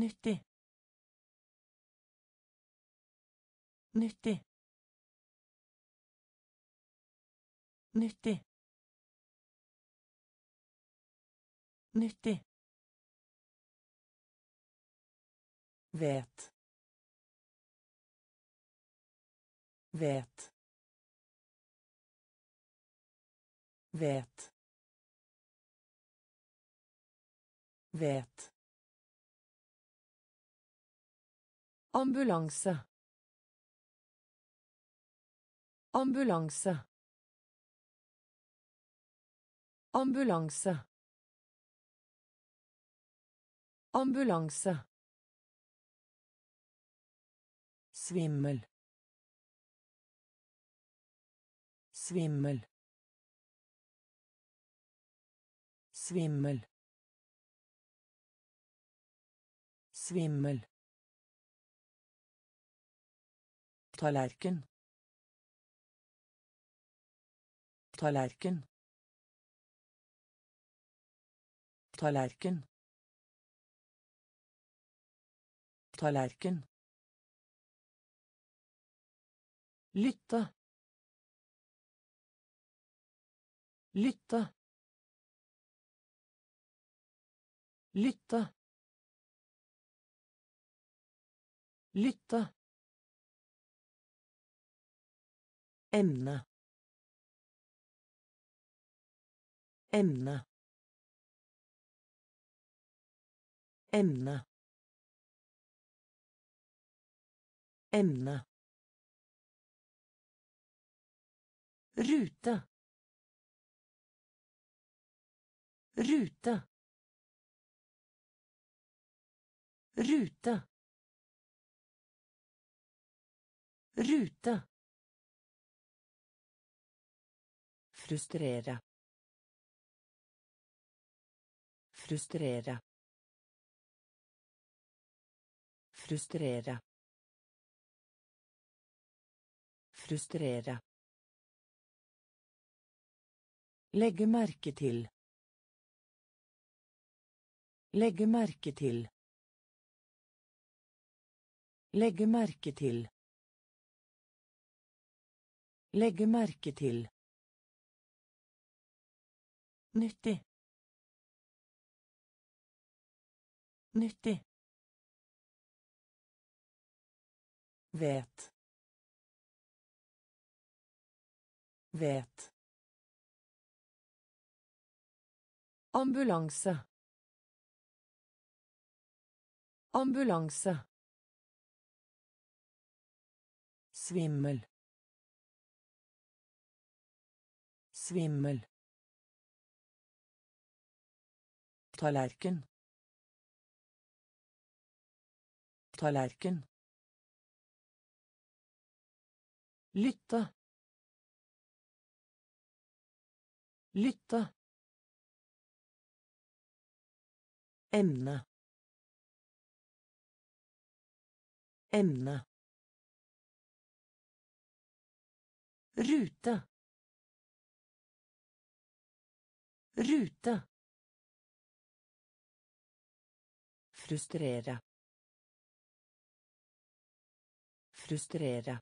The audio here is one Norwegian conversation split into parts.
nyttig. Nyttig. Nyttig. Nyttig. Vet. Vet. Vet. Vet ambulanse ambulanse ambulanse ambulanse svimmel. Svimmel. Svimmel. Svimmel tallerken. Tallerken. Tallerken. Tallerken. Lytte. Lytte. Lytte. Lytte Emne. Emne. Emne. Emne. Rute. Rute. Rute. Rute. Frustrere. Frustrere. Frustrere. Frustrere. Legge merke til. Legge merke til. Legge merke til. Legge merke til. Nyttig. Nyttig. Vet. Vet. Ambulanse. Ambulanse. Svimmel. Svimmel. Tallerken. Tallerken. Lytte. Lytte. Emne. Emne. Rute. Rute Frustrere. Frustrere.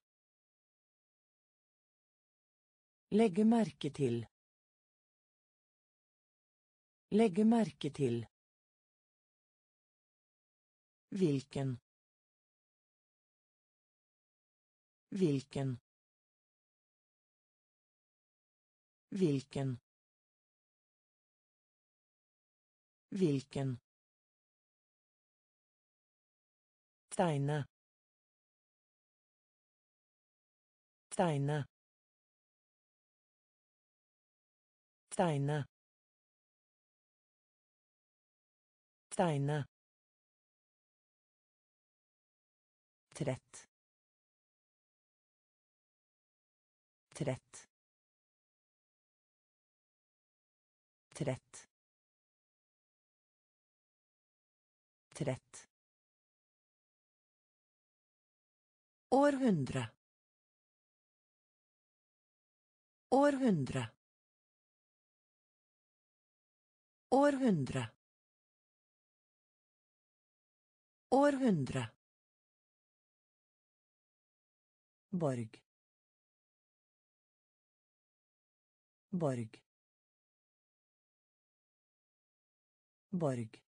Legge merke til. Legge merke til. Hvilken. Hvilken. Hvilken. Hvilken. Tegne. Steine. Steine. Steine. Trett. Trett. Trett. Trett. Århundre. Århundre. Århundre. Århundre. Borg. Borg. Borg.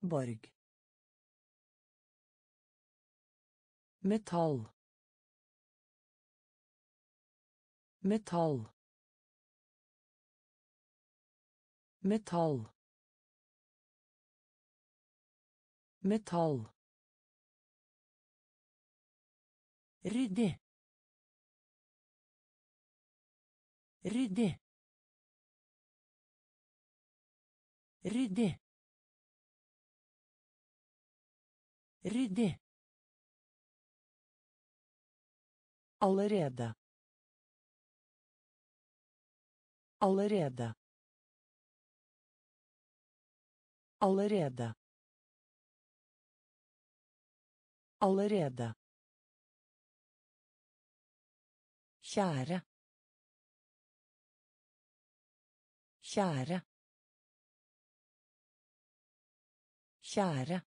Borg. Metall. Metall. Metall. Metall. Ryddig. Ryddig. Ryddig. Ryddig. Allerede. Allerede. Allerede. Allerede. Kjære. Kjære. Kjære.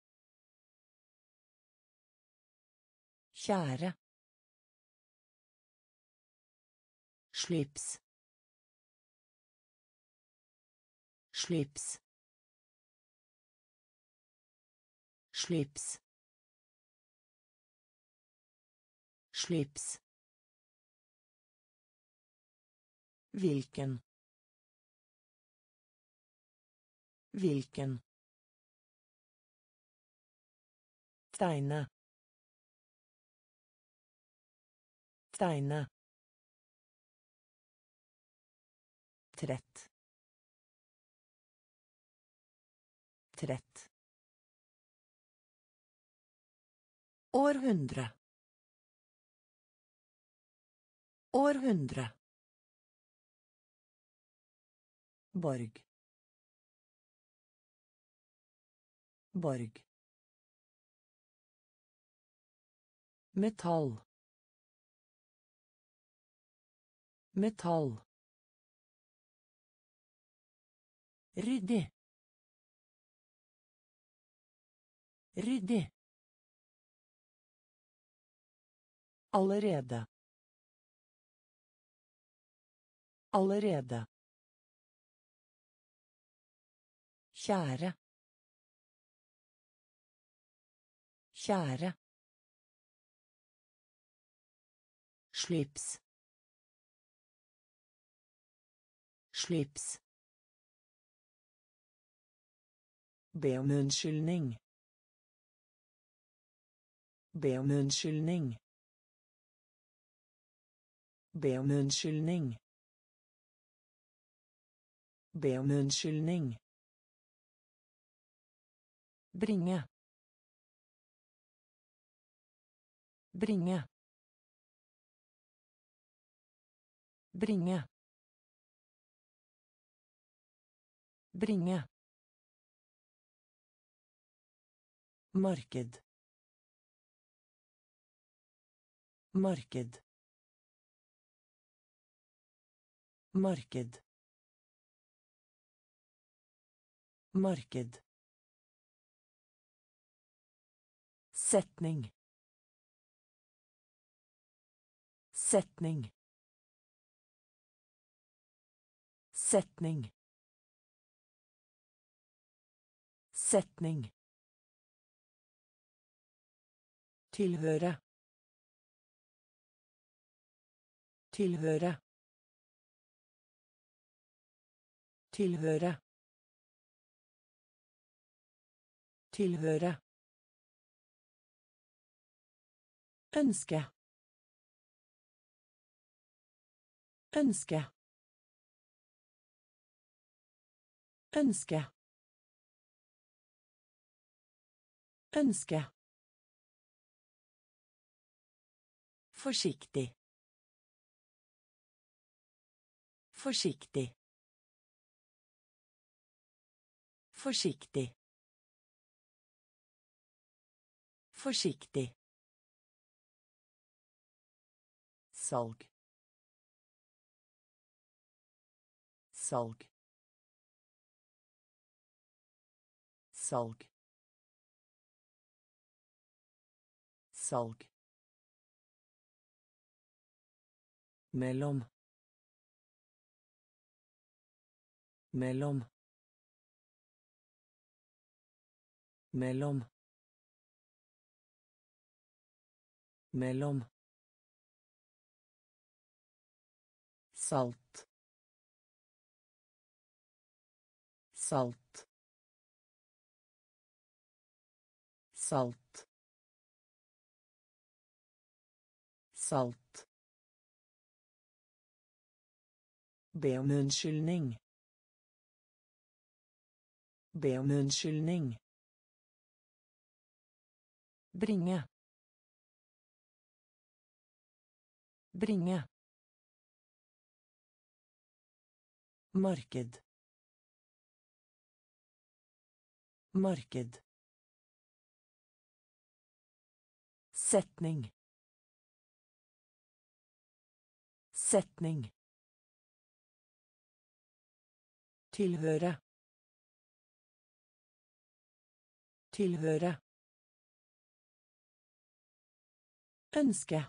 Kjære. Schlips. Schlips. Schlips. Schlips. Vilken. Vilken. Deine. Deine. Trett. Trett. Århundre. Århundre. Borg. Borg. Metall. Metall. Ryddig. Ryddig. Allerede. Allerede. Kjære. Kjære. Slips. Slips. Be om unnskyldning. Be om unnskyldning. Be om unnskyldning. Be om unnskyldning. Bringe. Bringe. Bringe. Bringe. Marked. Marked. Marked. Marked. Setning. Setning. Setning. Setning. Tilhøre. Tilhøre. Tilhøre. Tilhøre. Ønske. Ønske. Ønske. Ønske. Forsiktig. Forsiktig. Forsiktig. Forsiktig. Salg. Salg. salg salg mellom mellom mellom mellom. Salt. Salt. Salt. Salt Be om unnskyldning. Be om unnskyldning. Bringe. Bringe. Marked. Marked. Setning. Setning. Tilhøre. Tilhøre. Ønske.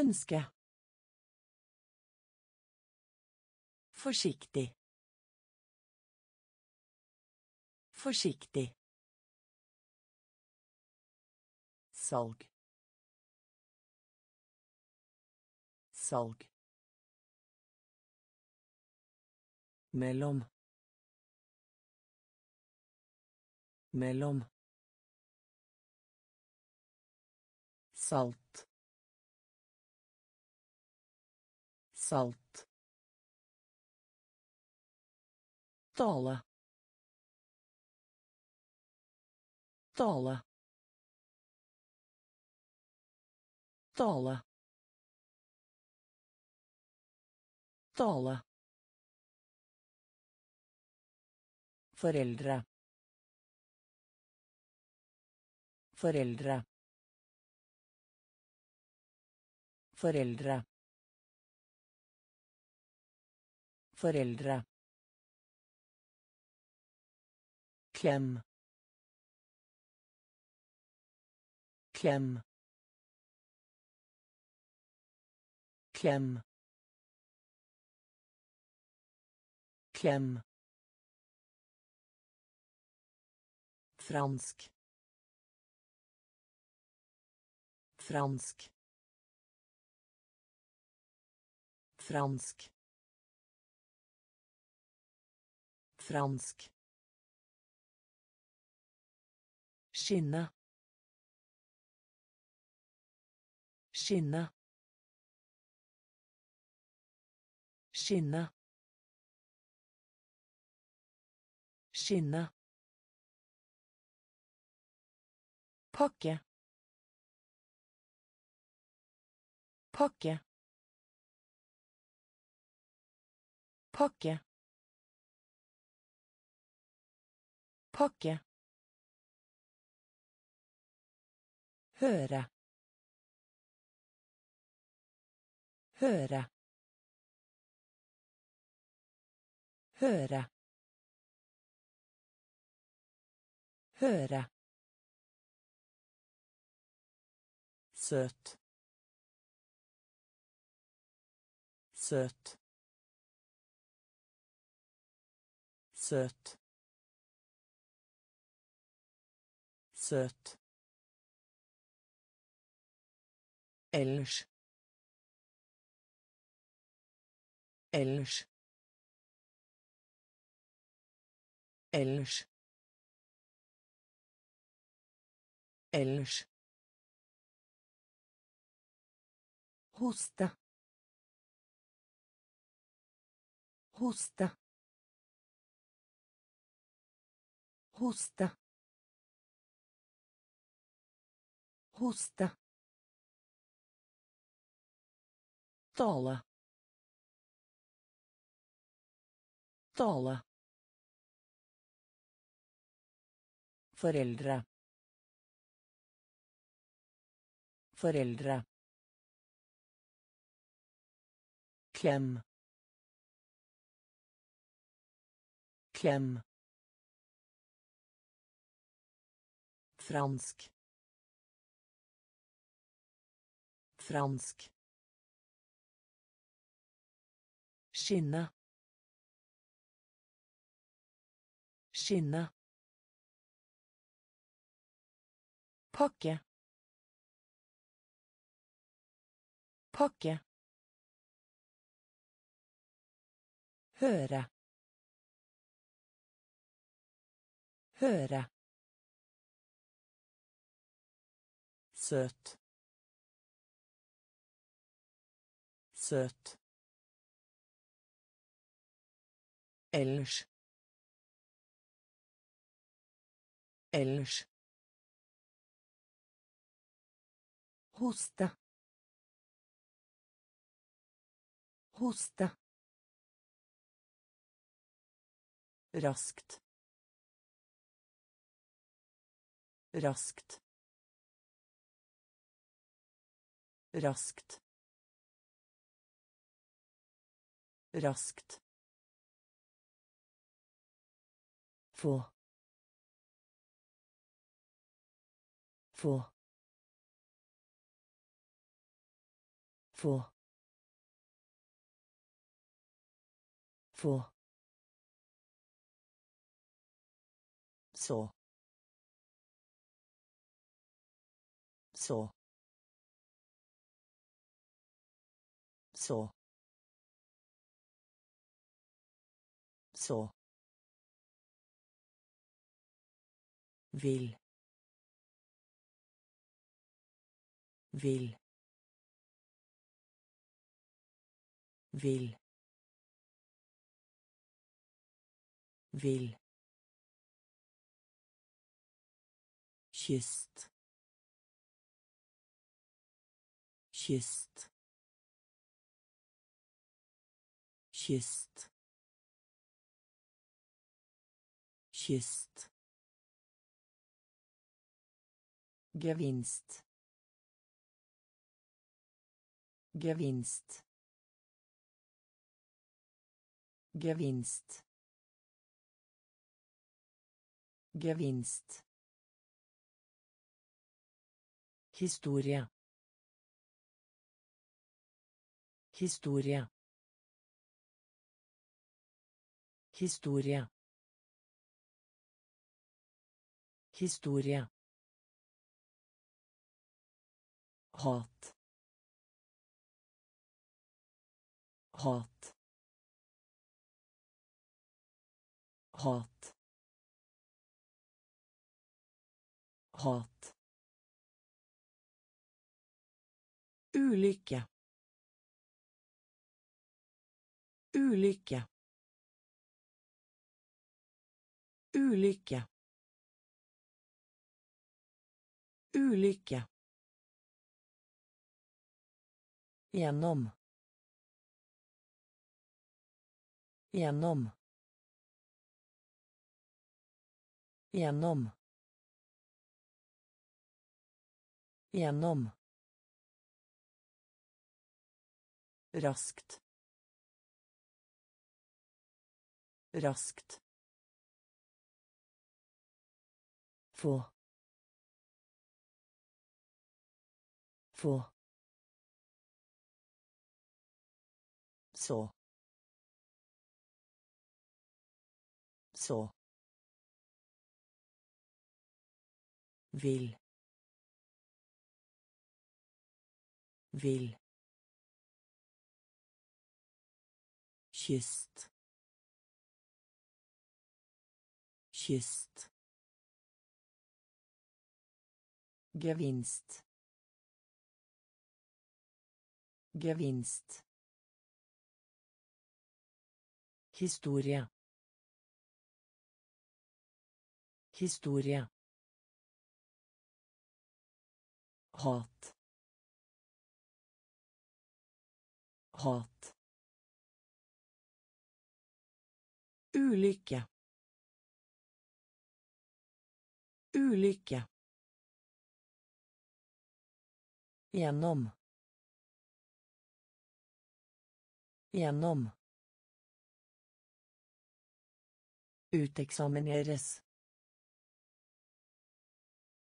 Ønske. Forsiktig. Forsiktig. Salg. Salg. Mellom mellom salt salt tale tale tale tale Foreldre. Foreldre. Foreldre. Foreldre. Klem. Klem. Klem. Klem. Fransk. Fransk. Fransk. Fransk. Skinne. Skinne. Skinne. Skinne pakke. Pakke. Pakke. Pakke. Høre. Høre. Høre. Høre søt. Søt. Søt. Søt. Ellers. Ellers. Ellers. Ellers Hoste. Hoste. Hoste. Hoste. Tale. Tale. Foreldre. Foreldre. Klem. Klem. Fransk. Fransk. Skinne. Skinne. Pakke. Pakke. Høre. Høre. Søt. Søt. Ellers. Ellers. Hoste. Hoste. Raskt. Raskt. Raskt. Raskt. Få. Få. Få. Få. Så. Så. Så. Så. Vil. Vil. Vil. Vil. Kyst kyst kyst kyst gevinst. Gevinst. Gevinst. Gevinst Historie. Historie. Historie. Historie. Hat. Hat. Hat. Hat. Ulykke. Ulykke. Ulykke. Ulykke. Gjennom. Gjennom. Gjennom. Gjennom. Raskt. Raskt. Få. Få. Så. Så. Vil. Vil. Kyst kyst gevinst. Gevinst. Historie. Historie. Hat. Hat Ulykke. Ulykke. Gjennom. Gjennom. Uteksamineres.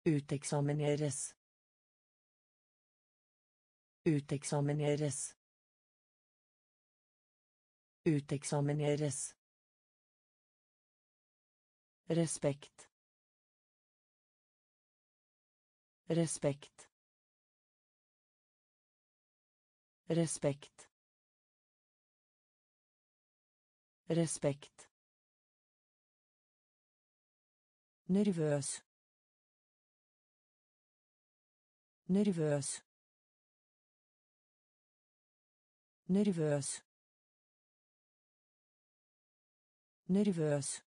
Uteksamineres. Uteksamineres. Uteksamineres. Respekt. Respekt. Respekt. Respekt. Nervøs. Nervøs. Nervøs. Nervøs.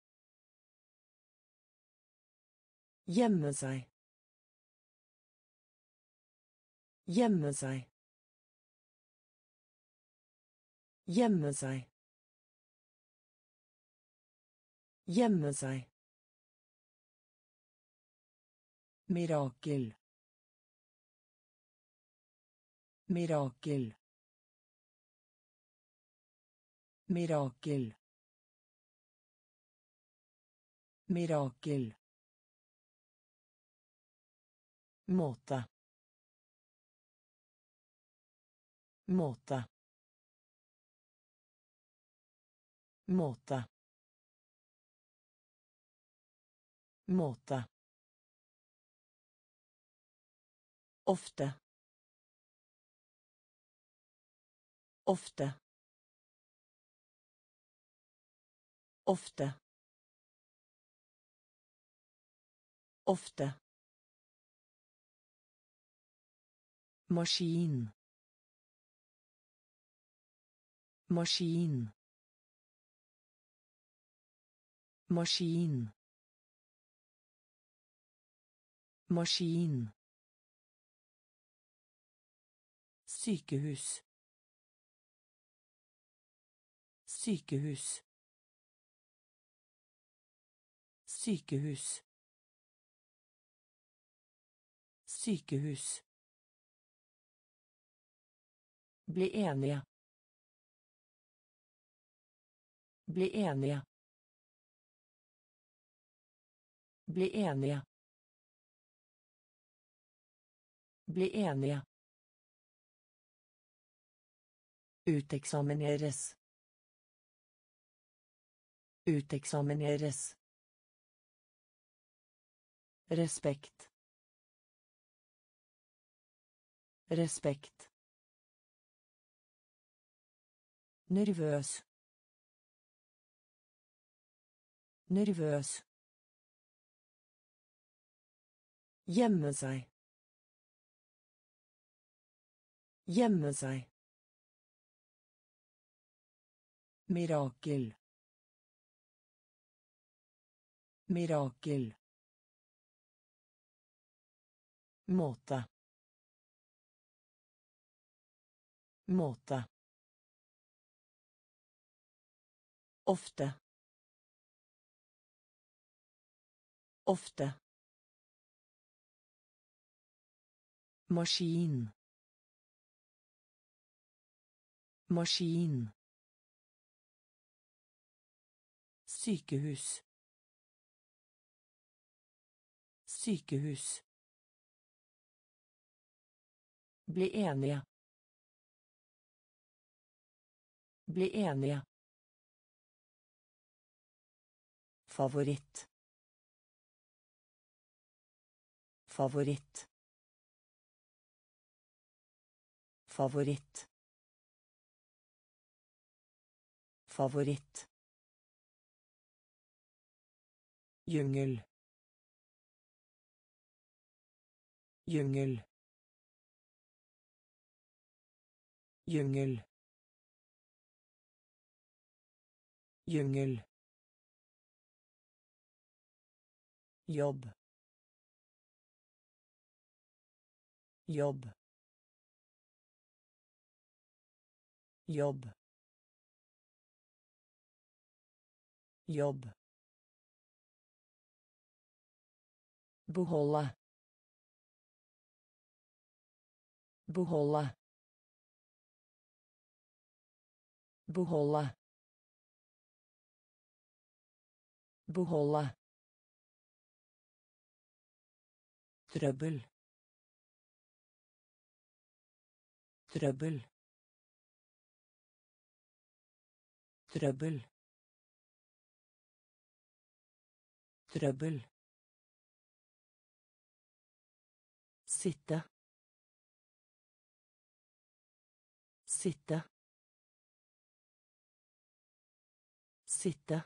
Gjemme seg. Gjemme seg. Gjemme seg. Gjemme seg. Mirakel. Mirakel. Mirakel. Mirakel. Måte. Måte. Måte. Måte. Ofte. Ofte. Ofte. Ofte. Maskin. Maskin. Maskin. Maskin. Sykehus. Sykehus. Sykehus. Sykehus. Bli enige. Bli enige. Bli enige. Bli enige. Uteksamineres. Uteksamineres. Respekt. Respekt. Nervøs. Nervøs. Gjemme seg. Gjemme seg. Mirakel. Mirakel. Måte. Måte. Ofte. Ofte. Maskin. Maskin. Sykehus. Sykehus. Bli enige. Bli enige. Favoritt. Favoritt. Favoritt. Favoritt. Jungel. Jungel. Jungel. Jungel. Jobb jobb jobb jobb Beholde. Beholde. Beholde. Beholde. Trøbbel. Trøbbel. Trøbbel. Trøbbel. Sitte. Sitte. Sitte.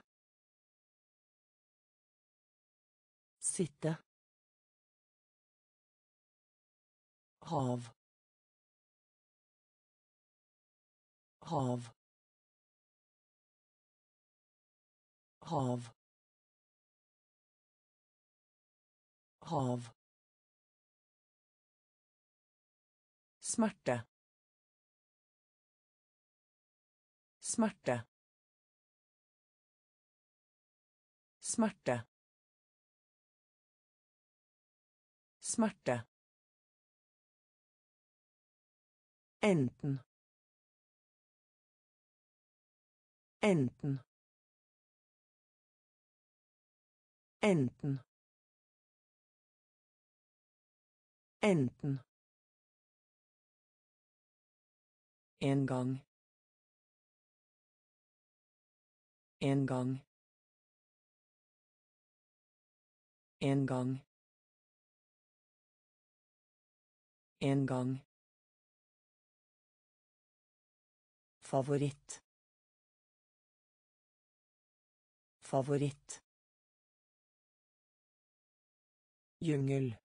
Sitte. Hav. Hav. Hav. Hav. Smerte. Smerte. Smerte. Smerte Enten. Enten. Enten. Enten. En gang. En gang. Favoritt. Favoritt. Jungel.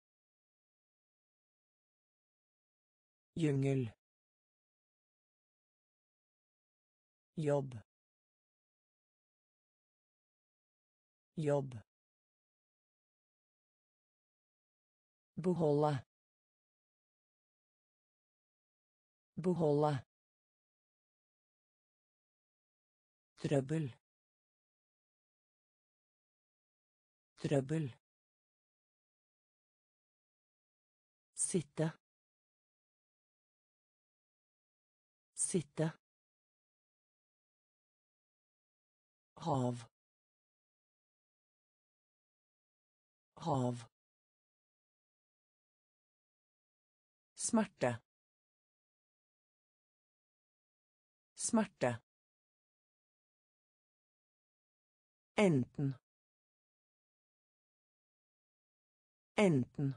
Jungel. Jobb. Jobb. Beholde. Beholde. Trøbbel. Trøbbel. Sitte. Sitte. Hav. Hav. Smerte. Smerte. Enten. Enten.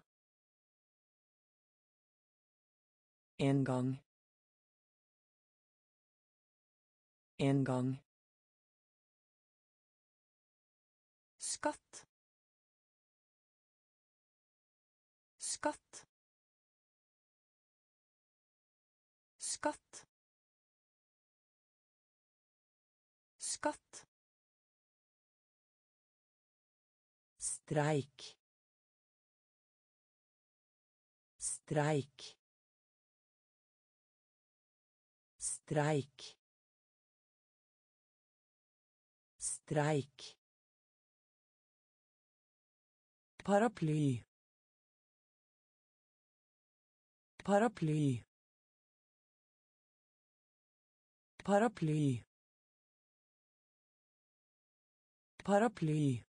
En gang. En gang. Skatt. Skatt. Skatt. Skatt. Streik streik streik streik paraply paraply paraply paraply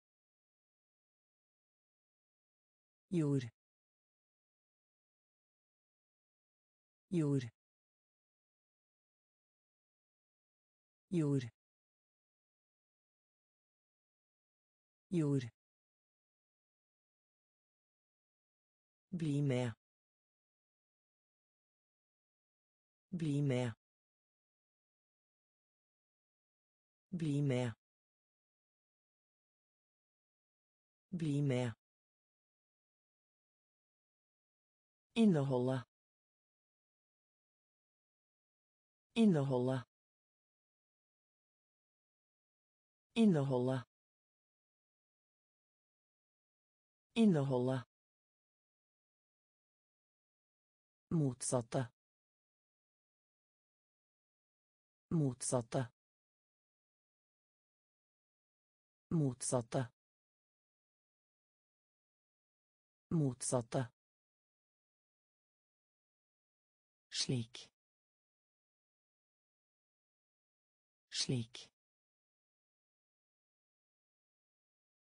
jord jord jord jord bli med. Bli med. Bli med. Bli med Inneholde. Inneholde. Inneholde. Inneholde. Motsatte. Motsatte. Motsatte. Motsatte. Slik. Slik.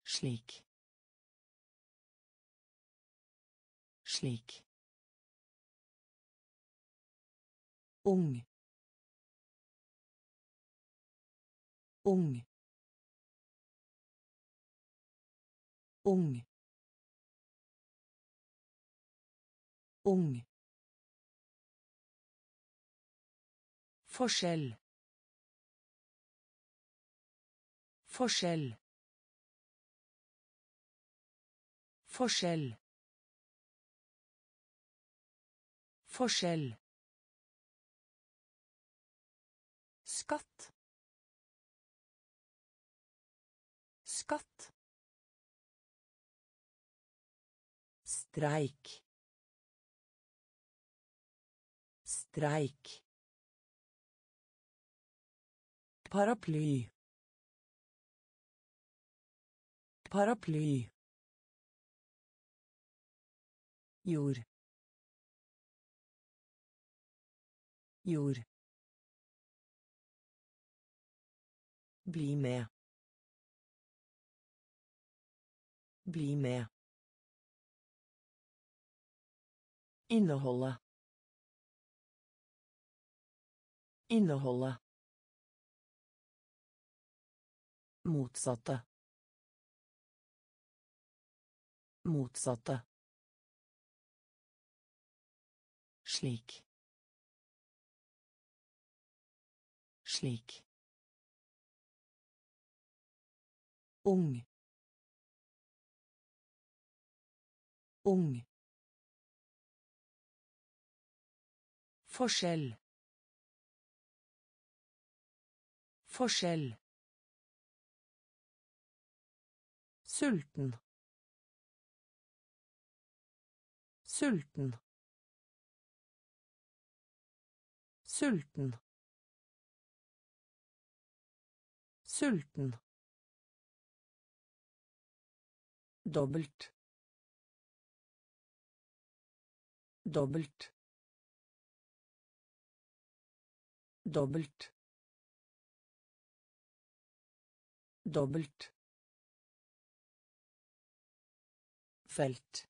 Slik. Slik. Ung. Ung. Ung. Ung Forskjell. Forskjell. Forskjell. Forskjell. Skatt. Skatt. Streik. Streik. Paraply. Paraply. Jord. Jord. Bli med. Bli med. Inneholde. Inneholde. Motsatte. Motsatte. Slik. Slik. Ung. Ung. Forskjell. Forskjell. Sulten. Sulten. Sulten. Sulten. Dobbelt. Dobbelt. Dobbelt. Dobbelt. Felt.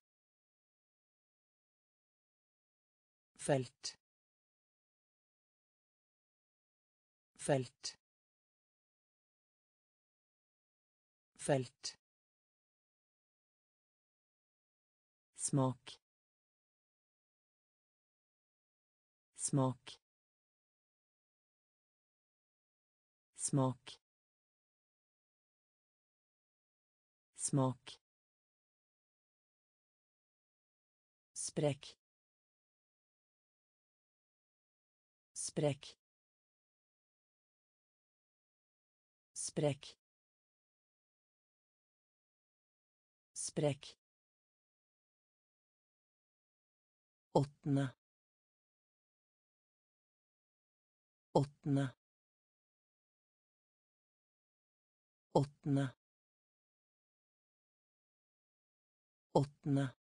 Felt. Felt. Felt. Smak. Smak. Smak. Smak sprekk. Sprekk. Sprekk. Sprekk. Åttende. Åttende. Åttende. Åttende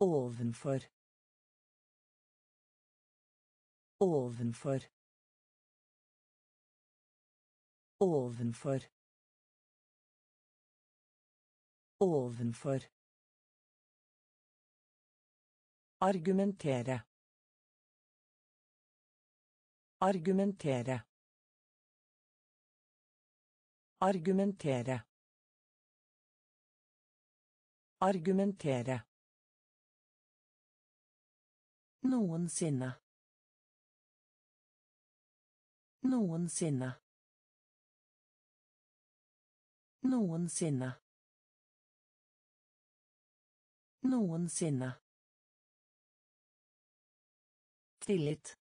Ovenfor. Ovenfor. Ovenfor. Ovenfor. Argumentere. Argumentere. Argumentere. Argumentere. Noensinne. Noensinne. Noensinne. Noensinne. Tillit.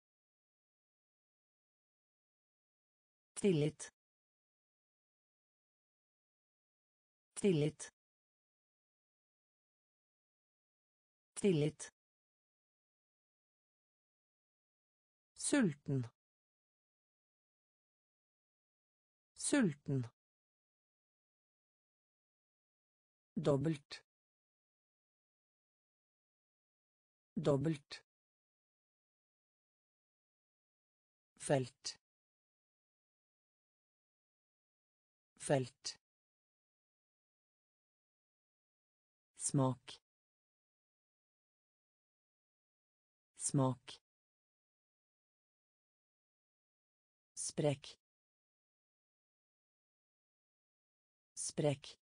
Tillit. Tillit. Tillit. Sulten. Sulten. Dobbelt. Dobbelt. Felt. felt smak smak sprekk. Sprekk.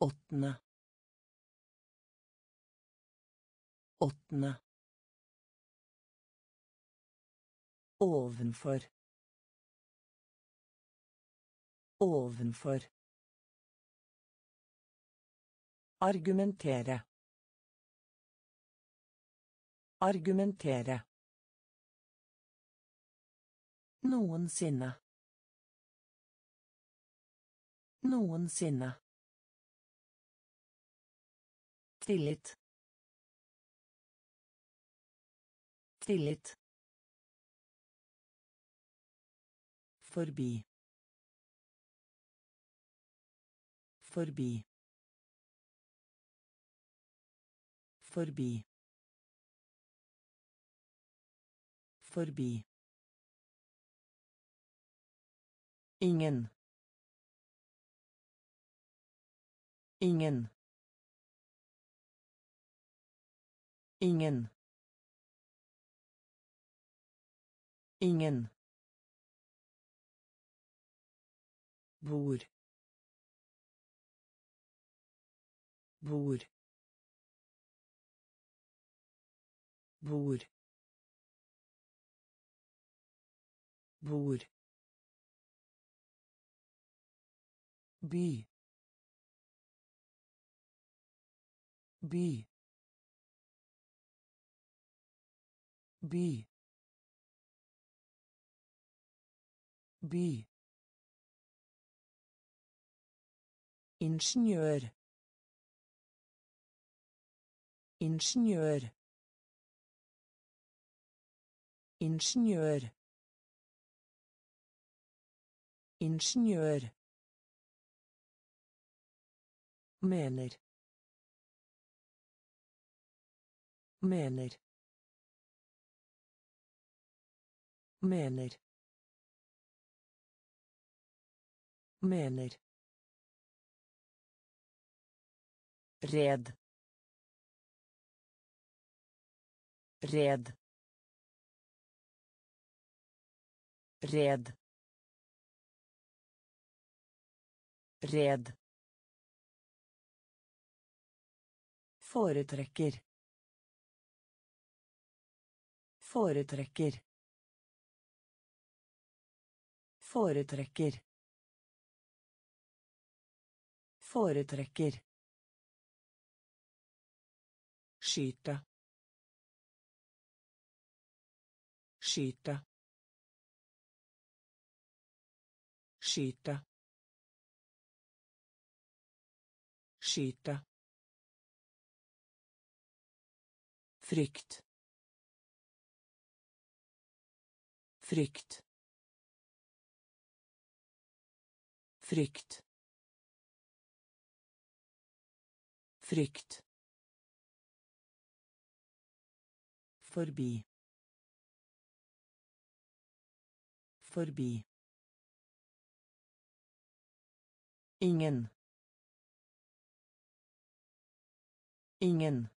Åttende. Åttende. Ovenfor. Ovenfor. Argumentere. Argumentere Noensinne. Noensinne. Tillit. Tillit. Forbi. Forbi. Forbi. Forbi. Ingen. Ingen. Ingen. Ingen. bor bor bor Bord. By by by by ingeniør. Ingeniør. Ingeniør. Ingeniør Mener. Mener. Mener. Mener. Red. Red. Red. Red. Foretrekker. Foretrekker. Foretrekker. Foretrekker. Skyte. Skyte. Skyte. Skyte. Frykt. Frykt. Frykt. Frykt. Forbi. Forbi. Ingen. Ingen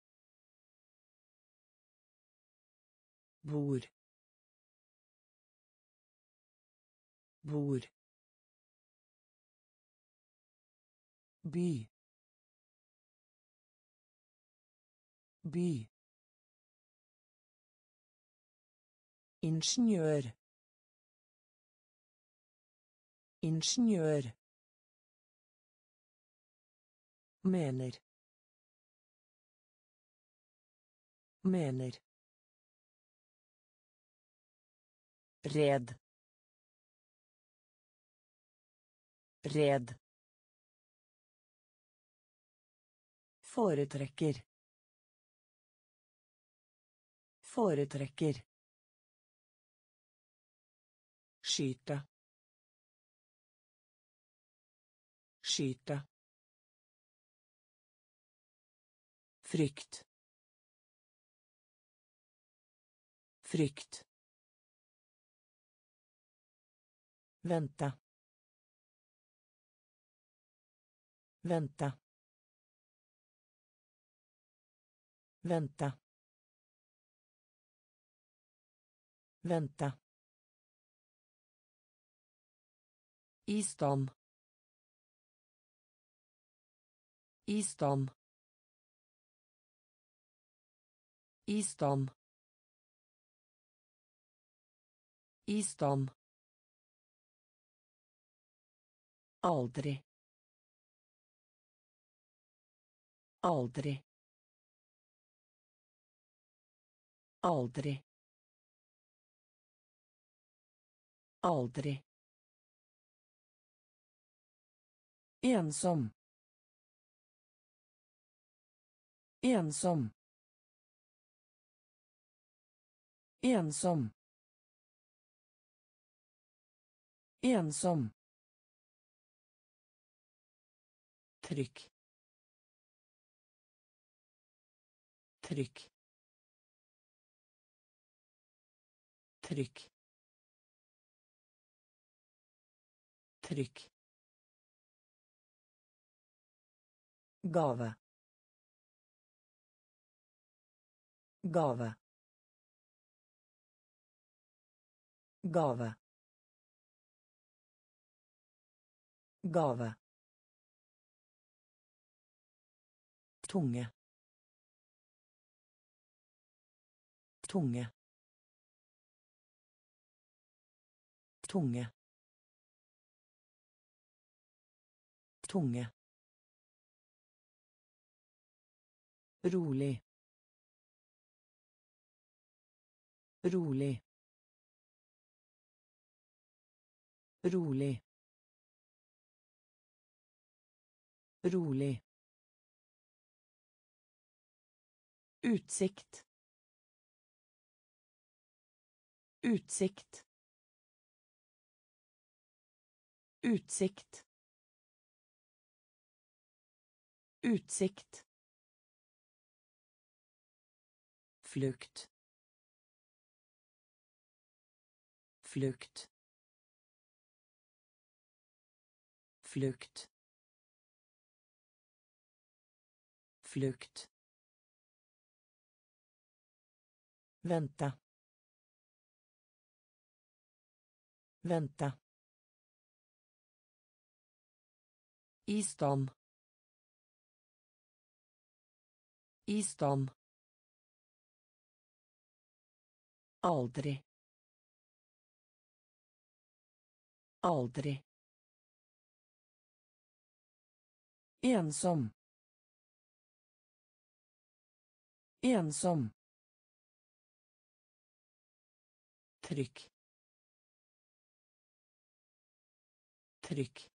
bord. Bor by. By. Ingeniør. Ingeniør. Mener. Mener Red. Red. Foretrekker. Foretrekker. Skyte. Skyte. Frykt. Frykt. Vente. Vente. Vente. Vente. I stand. I stand. Aldri. Aldri. Aldri. Aldri. Ensom. Ensom. Ensom. Ensom. Trykk. Trykk. Trykk. Trykk. Gave. Gave. Gave. Gave. Tunge. Tunge. Tunge. Tunge. Rolig. Rolig. Rolig. Rolig Utsikt. Utsikt. Utsikt. Utsikt. Flukt. Flukt. Flukt. Flukt. Vente. Vente. I stand. I stand. Aldri. Aldri. Ensom. Ensom. Trykk. Trykk.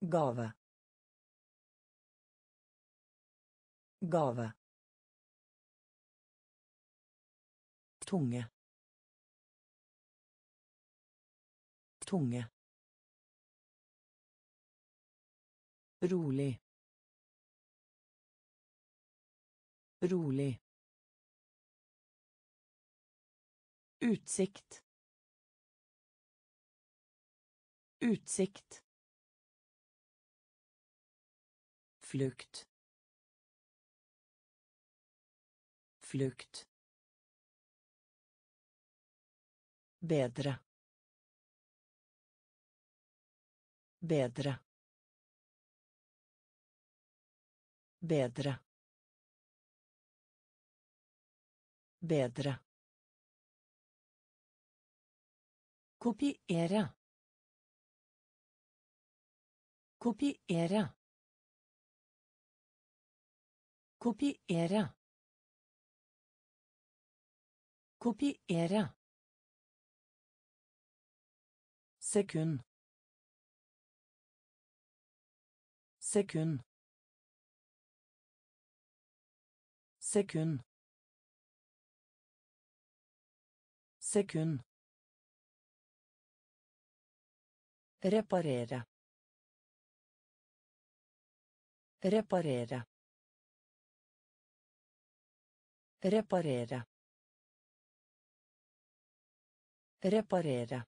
Gave. Gave. Tunge. Tunge. Rolig. Rolig. Utsikt. Utsikt. Flukt. Flukt. Bedre. Bedre. Bedre. Bedre. Kopiere. Kopiere. Kopiere. Kopiere. Sekund. Sekund. Sekund. Sekund. Reparere. Reparere. Reparere. Reparere.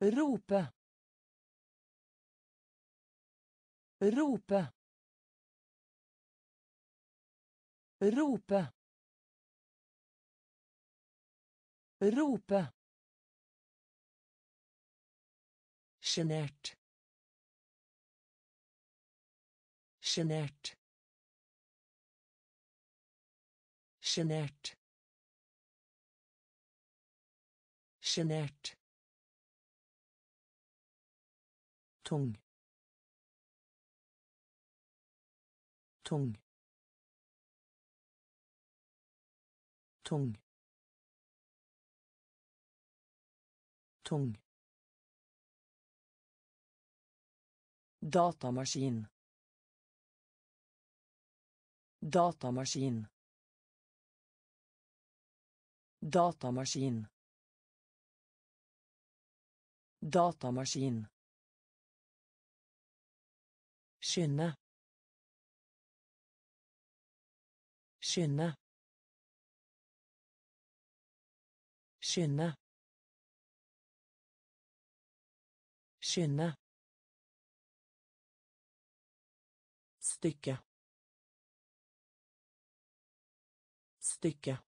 Rope. Rope. Rope. Rope. Sjenert. Sjenert. Sjenert. Sjenert. tung tung tung tung datamaskin. Datamaskin. Datamaskin. Datamaskin. Skynde. Skynde. Skynde. Skynde stykke. Stykke.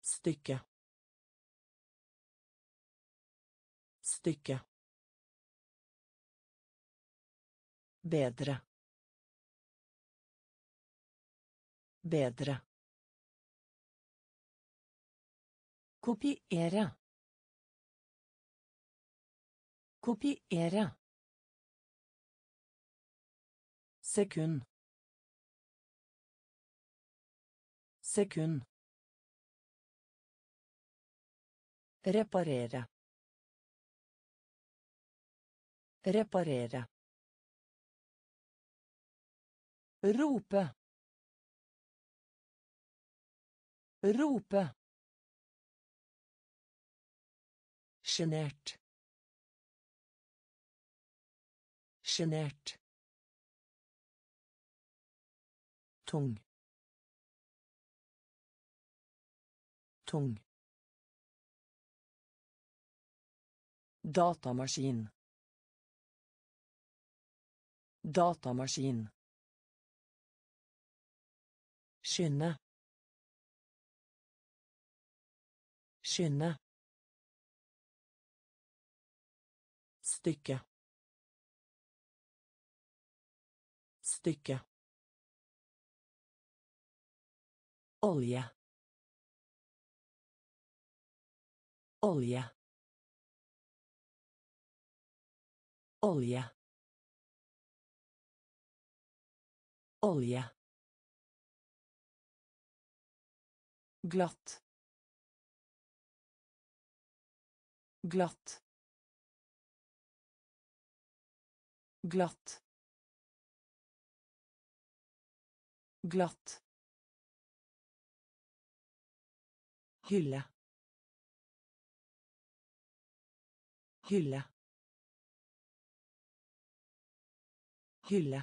Stykke. Stykke. Bedre. Bedre. Kopiere. Kopiere sekund sekund reparere reparere Rope. Rope. Sjenert. Sjenert. Tung. Tung. Datamaskin. Datamaskin. Skynde. Skynde. Stykke. Stykke olje. Olje. Olje. Olje. Glatt. Glatt. Glatt. Glatt hylle hylle hylle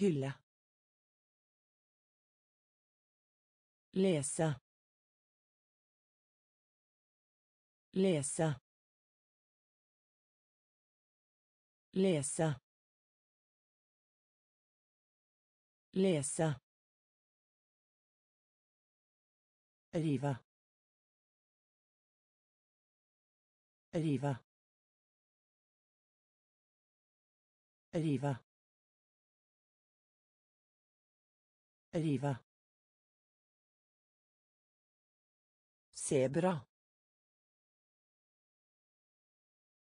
hylle Lese. Lese. Lese. Lese. Rive. Rive. Rive. Rive. Sebra.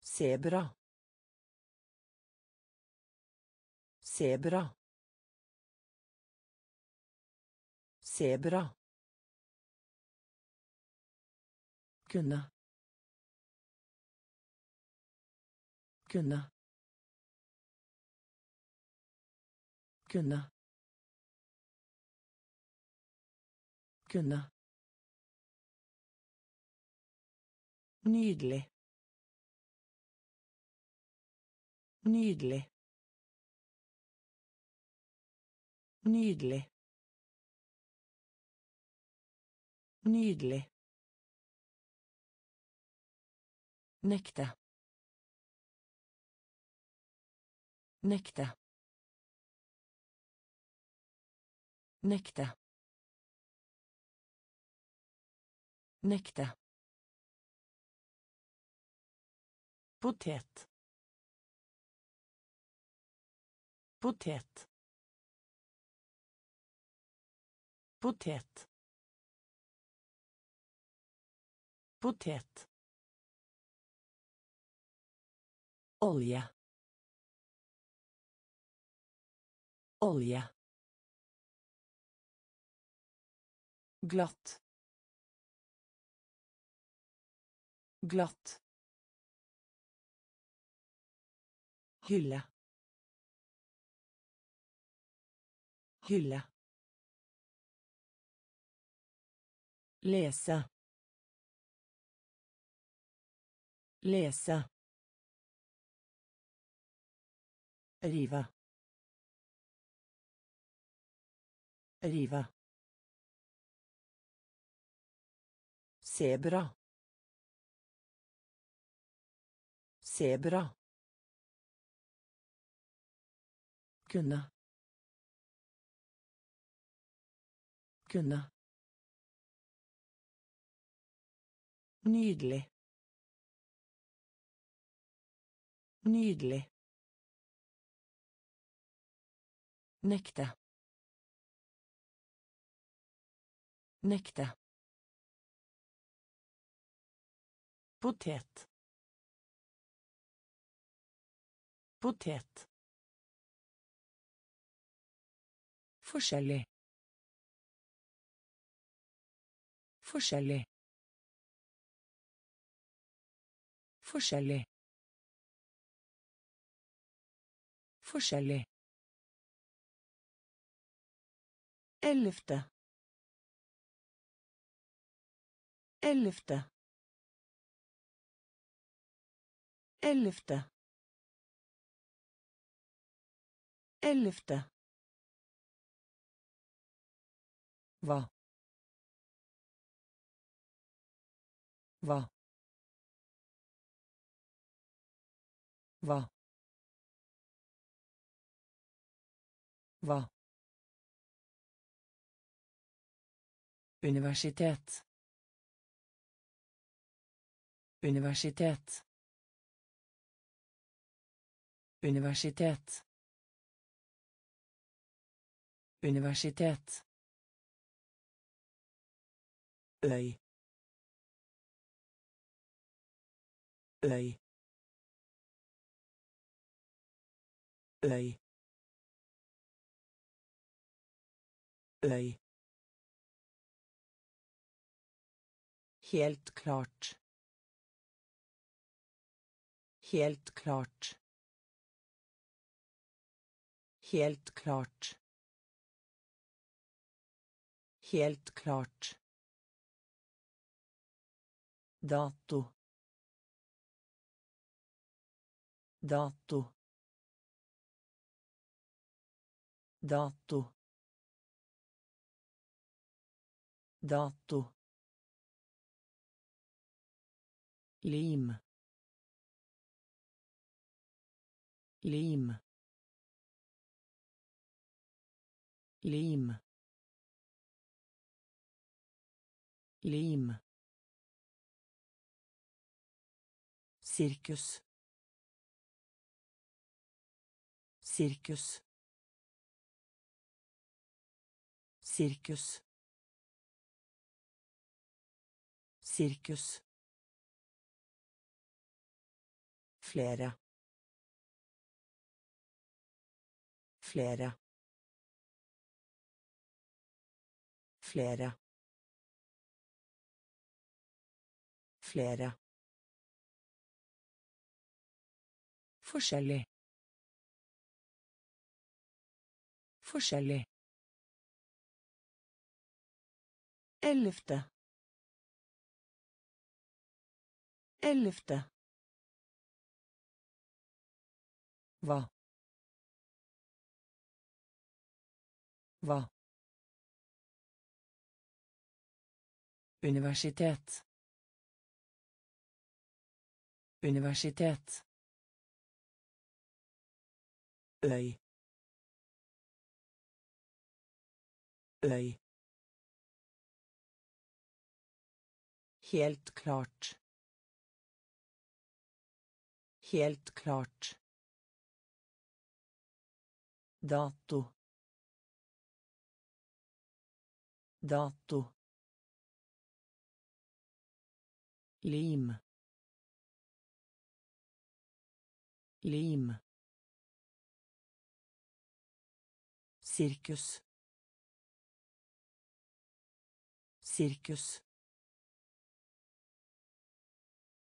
Sebra. Sebra. Sebra. Kunne. Kunne. Kunne. Kunne. Nydelig. Nydelig. Nydelig. Nydelig. Nekte. Nekte. Nekte. Nekte. Potet. Potet. Potet. Potet. Olje. Olje. Glatt. Glatt. Hylle. Hylle. Lese. Lese. Rive. Rive. Sebra. Sebra. Kunne. Kunne. Nydelig. Nydelig. Nekte. Nekte. Potet. Potet. Forskjellig. Forskjellig. Forskjellig. Forskjellig. Ellevte. Ellevte. Ellevte. Ellevte. Hva? Hva? Hva? Hva? Universitet. Universitet. Universitet. Universitet. Øy. Øy. Øy. Øy. Helt klart. Helt klart. Helt klart. Helt klart. Dato. Dato. Dato. Dato. Lim lim lim lim sirkus. Sirkus. Sirkus. Sirkus Flere. Flere. Flere. Flere. Forskjellig. Forskjellig. Ellevte. Ellevte. Hva? Hva? Universitet. Universitet. Øy. Øy. Helt klart. Helt klart. Dato. Dato. Lim. Lim. Sirkus. Sirkus.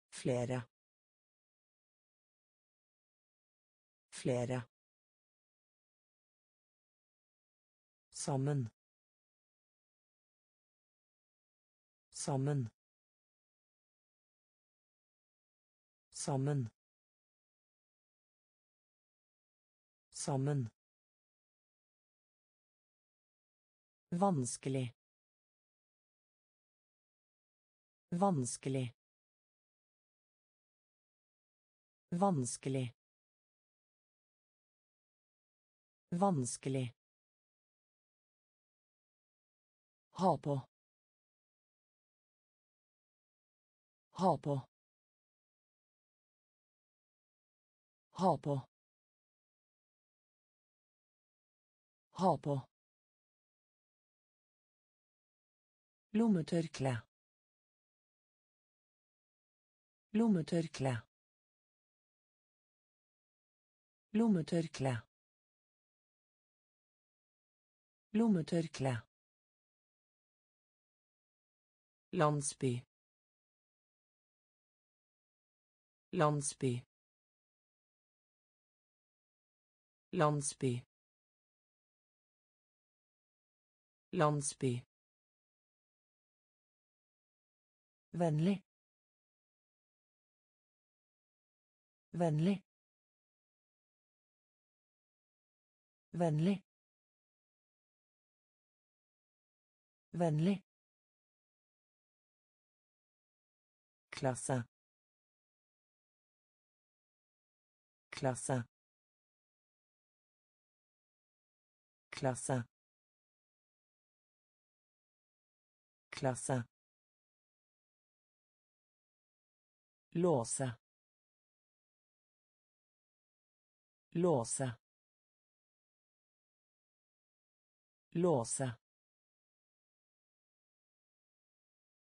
Flere. Flere. Sammen. Sammen. Sammen. Sammen. Vanskelig. Vanskelig. Vanskelig. Vanskelig. Ha på. Ha på. Ha på. Ha på. Lommetørkle. Lommetørkle. Lommetørkle. Lommetørkle. Landsby. Landsby. Landsby. Landsby. Vennlig. Vennlig. Vennlig. Vennlig. Klasse klasse klasse klasse låse. Låse. Låse.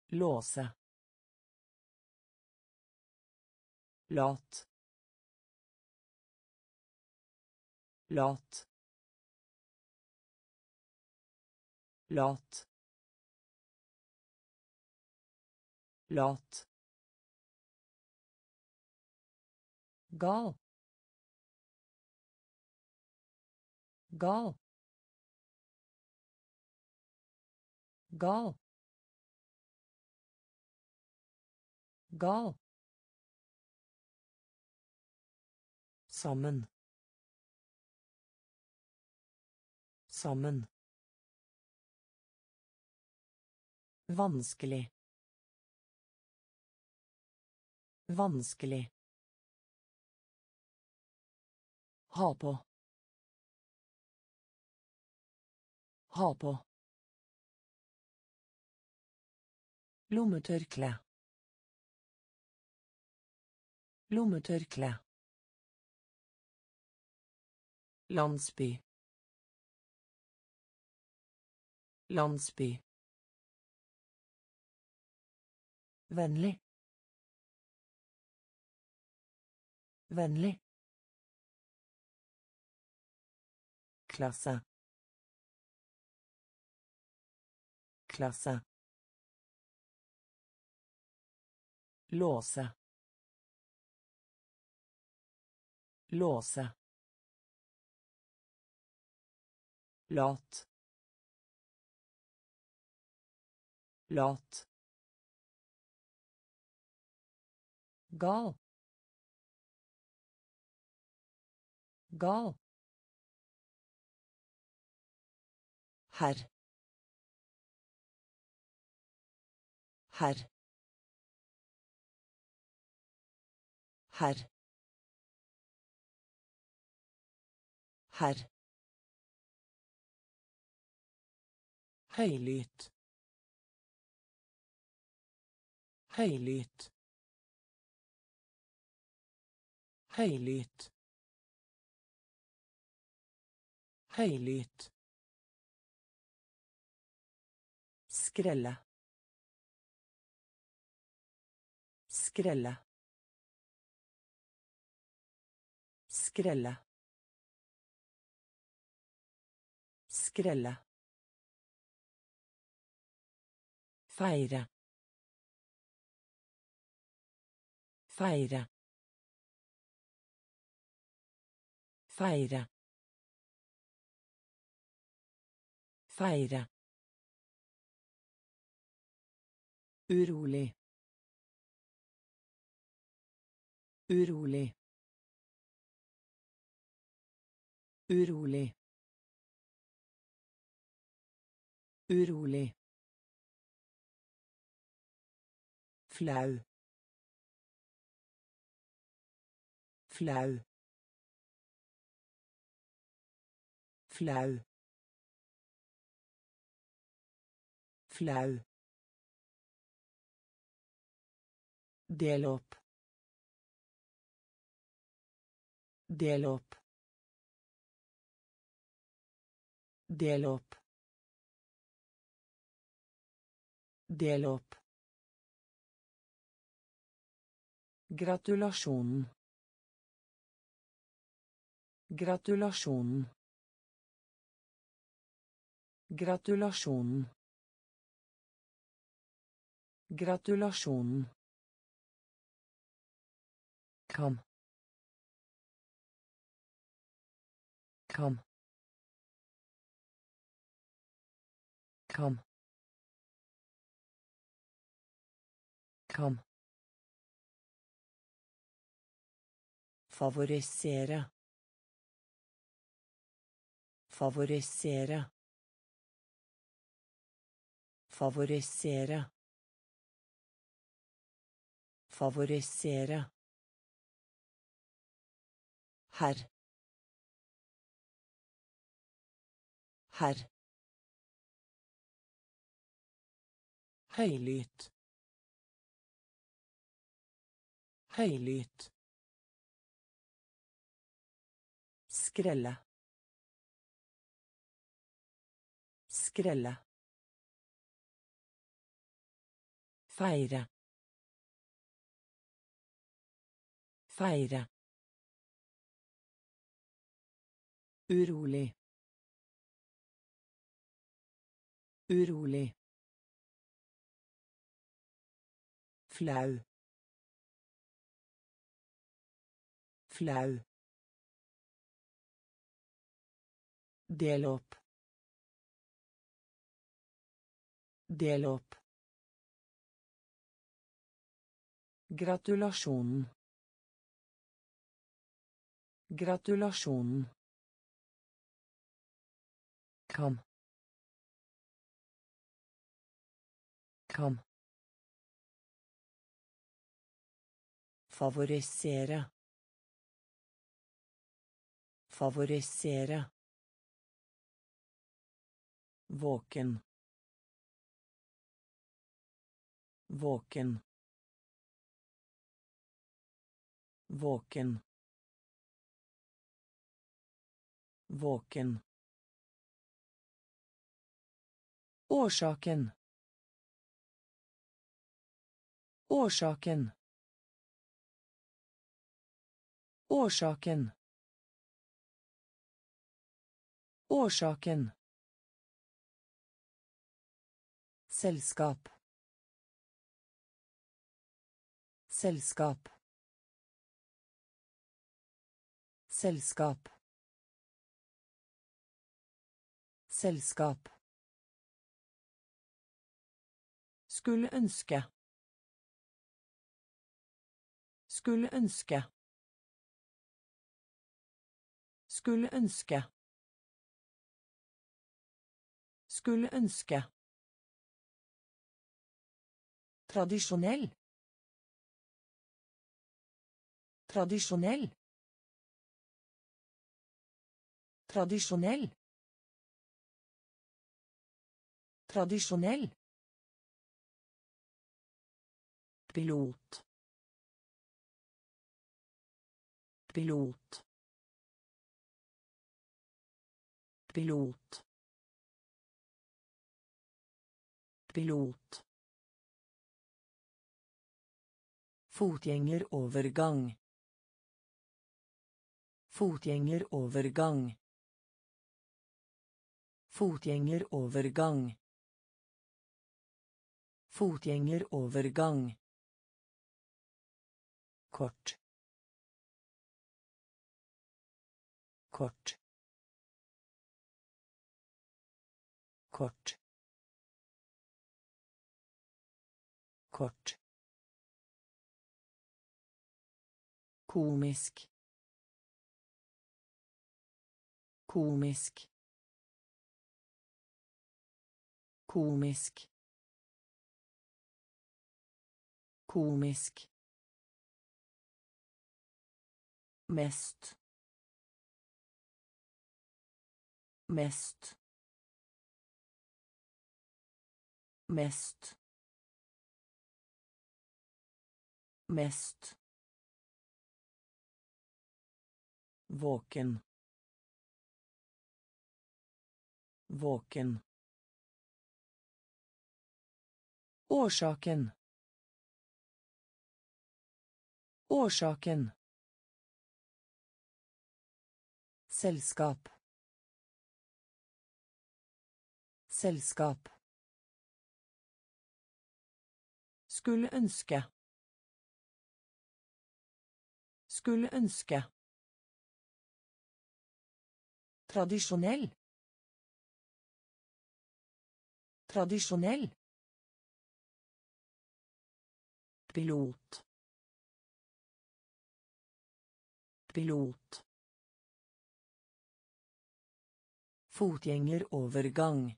Låse lat lat lat lat gal gal gal gal Sammen. Sammen. Vanskelig. Vanskelig. Ha på. Ha på. Lommetørkle. Lommetørkle. Landsby. Landsby. Vennlig. Vennlig. klasse klasse låse låse lat lat gal gal Herr. Herr. Herr. Herr. Høylytt. Høylytt. Høylytt. Høylytt. Skrelle. Skrelle. Skrelle. Skrelle. Feire. Feire. Feire. Feire. Urolig. Urolig. Urolig. Urolig. Flau. Flau. Flau. Flau. Del opp. Del opp. Del opp. Del opp. Gratulasjonen. Gratulasjonen. Gratulasjonen. Gratulasjonen. Kom. Kom. Kom. Kom. Favorisere. Favorisere. Favorisere. Favorisere. Herr. Herr. Høylytt. Høylytt. Skrelle. Skrelle. Feire. Feire. Urolig. Urolig. Flau. Flau. Del opp. Del opp. Gratulasjonen. Gratulasjonen. Kom. Kom. Favorisere. Favorisere. Våken. Våken. Våken. Våken. Årsaken. Årsaken. Årsaken. Årsaken. Selskap. Selskap. Selskap. Selskap. Skulle ønske. Skulle ønske. Skulle ønske. Skulle ønske. Tradisjonell. Tradisjonell. Tradisjonell. Tradisjonell. Pilot. Pilot. Pilot. Pilot. Fotgjengerovergang. Fotgjengerovergang. Fotgjengerovergang. Fotgjengerovergang. Kort. Kort. Kort. Kort. Komisk. Komisk. Komisk. Komisk. Mest. Mest. Mest. Mest. Våken. Våken. Årsaken. Årsaken. Selskap. Selskap. Skulle ønske. Skulle ønske. Tradisjonell. Tradisjonell. Pilot. Pilot. Fotgjengerovergang.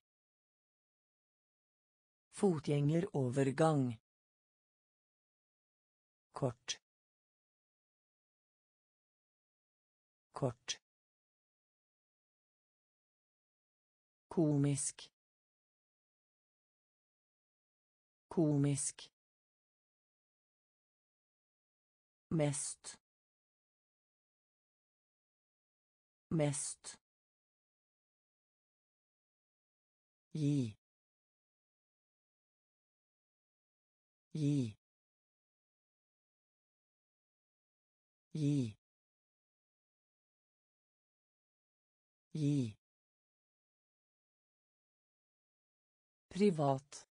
Fotgjengerovergang. Kort. Kort. Komisk. Komisk. Mest. Mest. Gi. Gi. Gi. Gi. Privat.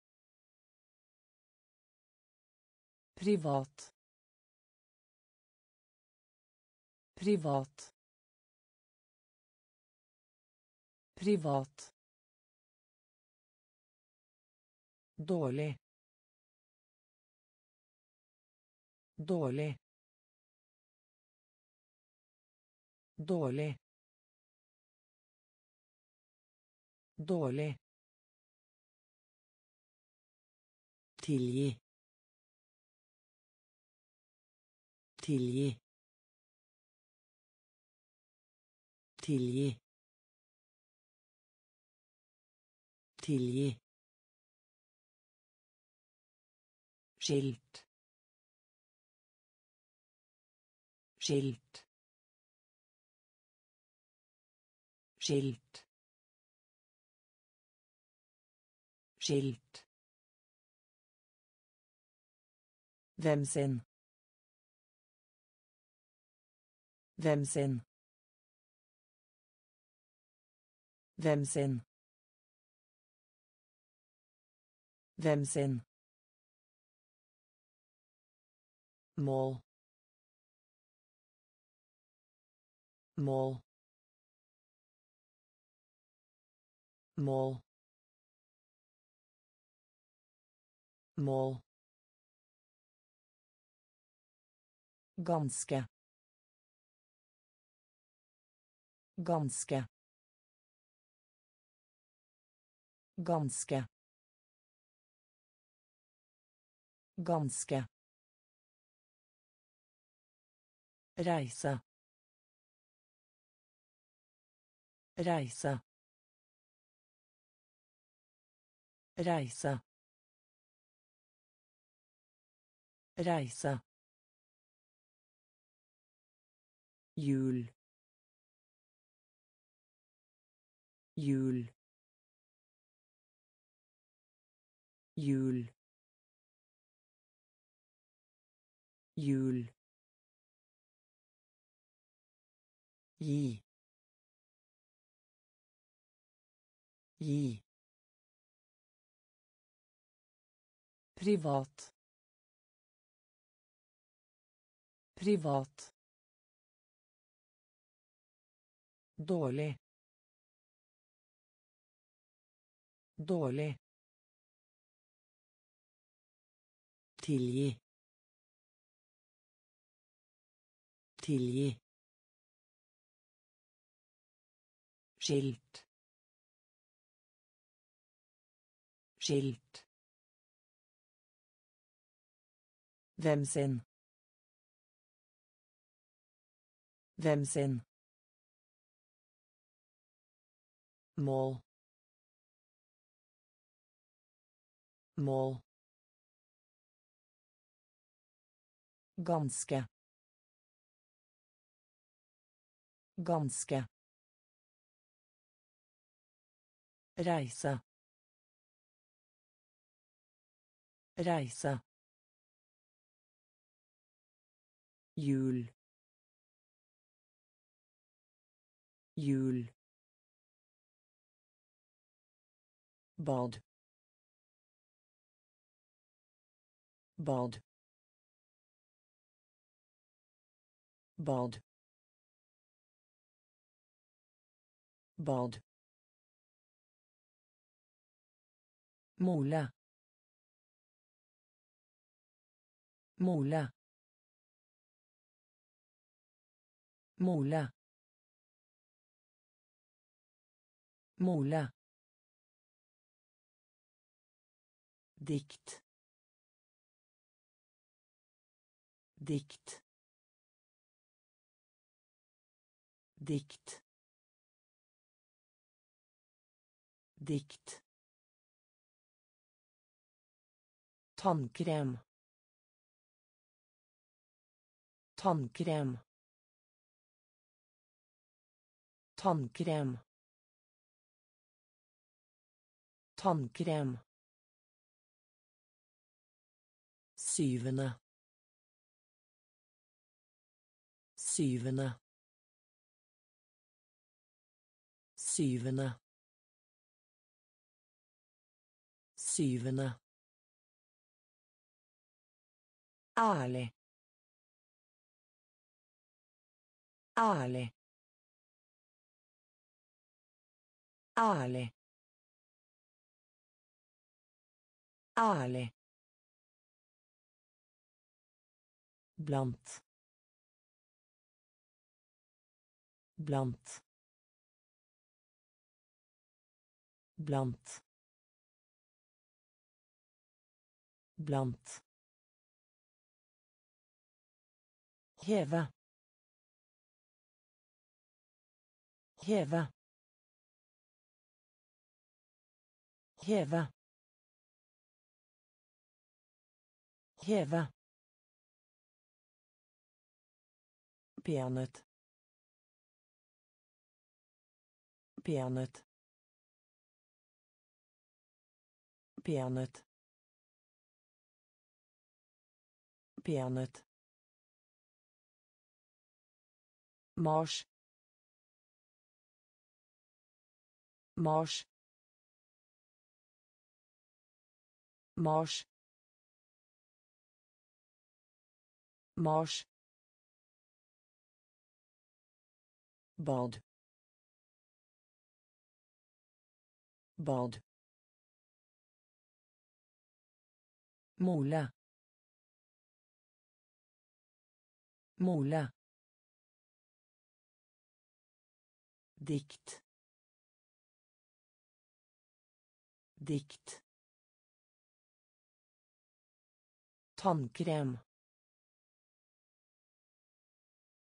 Privat. Privat. Privat. Dårlig. Dårlig. Dårlig. Dårlig. Tilgi. Tilgi. Tilgi. Tilgi. Skilt. Skilt. Skilt. Skilt. Hvem sin? Hvem sin? Hvem sin? Hvem sin? mål mål mål mål ganske ganske Ganske. Ganske. Reise. Reise. Reise. Reise. Jul jul jul jul gi. Gi. Privat. Privat Dårlig. Dårlig. Tilgi. Tilgi. Skilt. Skilt. Hvem sin? Mål. Mål. Ganske. Ganske. Reise. Reise. Jul jul bad bad bad bad mole mole mole mole dikt dikt dikt dikt. Tannkrem tannkrem tannkrem. Tannkrem syvende. Syvende. Syvende. Syvende. Ærlig ærlig ærlig ærlig blant. Blant. Blant. Blant. Heve. Heve. Heve. Heve Bernet. Bernet. Bernet. Bernet. Marsch. Marsch. Marsch. Marsch. Bad bad mole mole dikt Dikt. Tannkrem.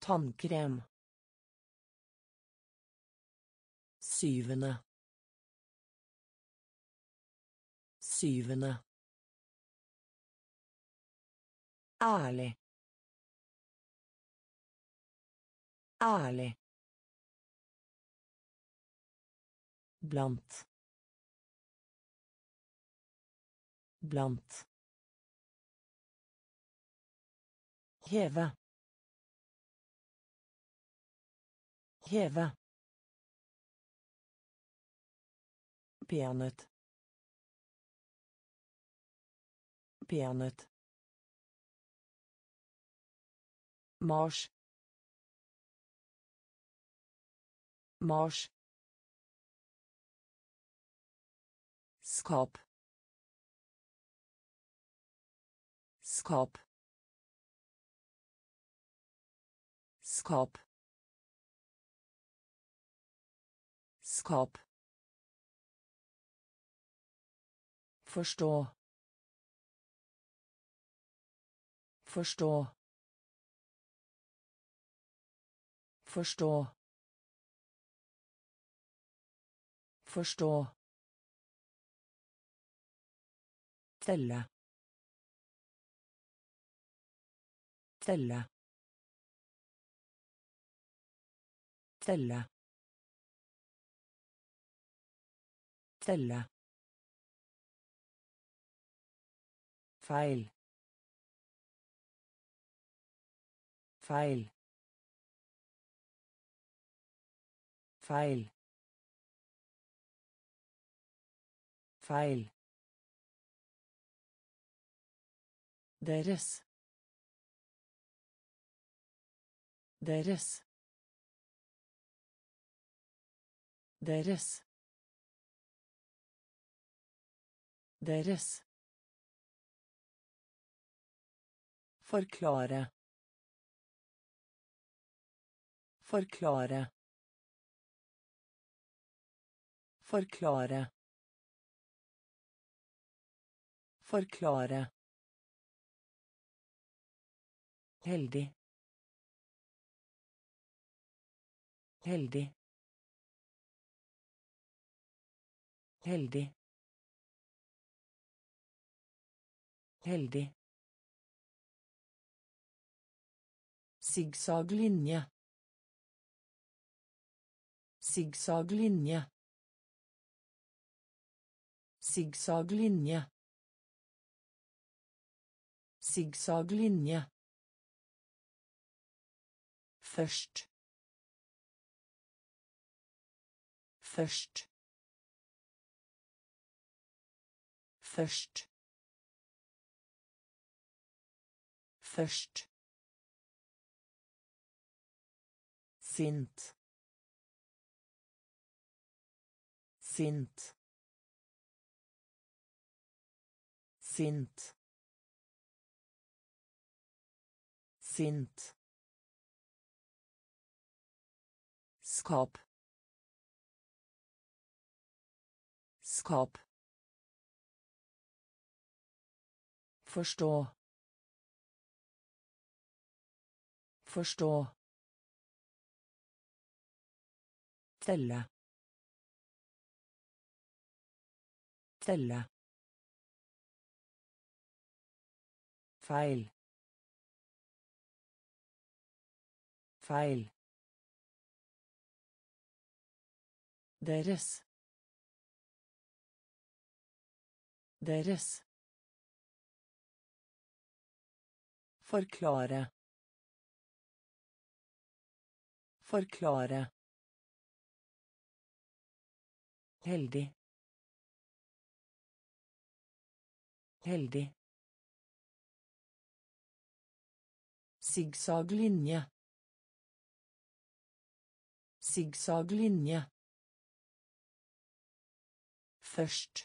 Tannkrem. Syvende. Syvende. Ærlig. Ærlig. Blant. Blant. Heve. Heve. Peanøtt. Peanøtt. Mars. Mars. Skap. Skap. Skap. Skap. Forstå. Forstå. Forstå. Forstå. Telle. Telle. Telle. Telle. Feil. Feil. Feil. Feil. Deres. Deres. Deres. Deres. Forklare. Forklare. Forklare. Forklare. Heldig. Heldig. Heldig. Heldig. Sigsaglinje. Sigsaglinje. Sigsaglinje. Først. Først. Først. Først. Sint. Sint. Sint. Sint. Skap. Skap. Forstå. Forstå. Telle. Telle. Feil. Feil. Deres. Deres. Forklare. Forklare. Heldig. Heldig. Sigsaglinje. Sigsaglinje. Først.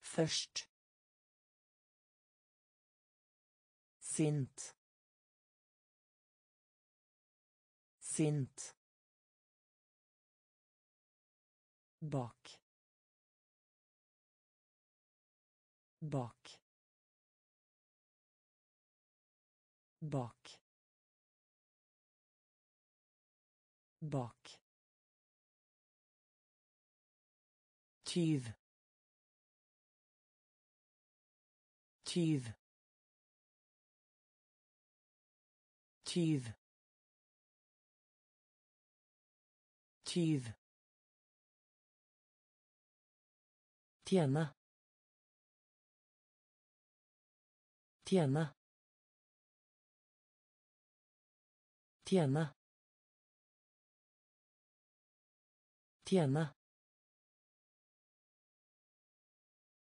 Først. Sint. Sint. Bak. Bak. Bak. Bak. Tyv. Tyv. Tyv. Tyv tjene tjene tjene tjene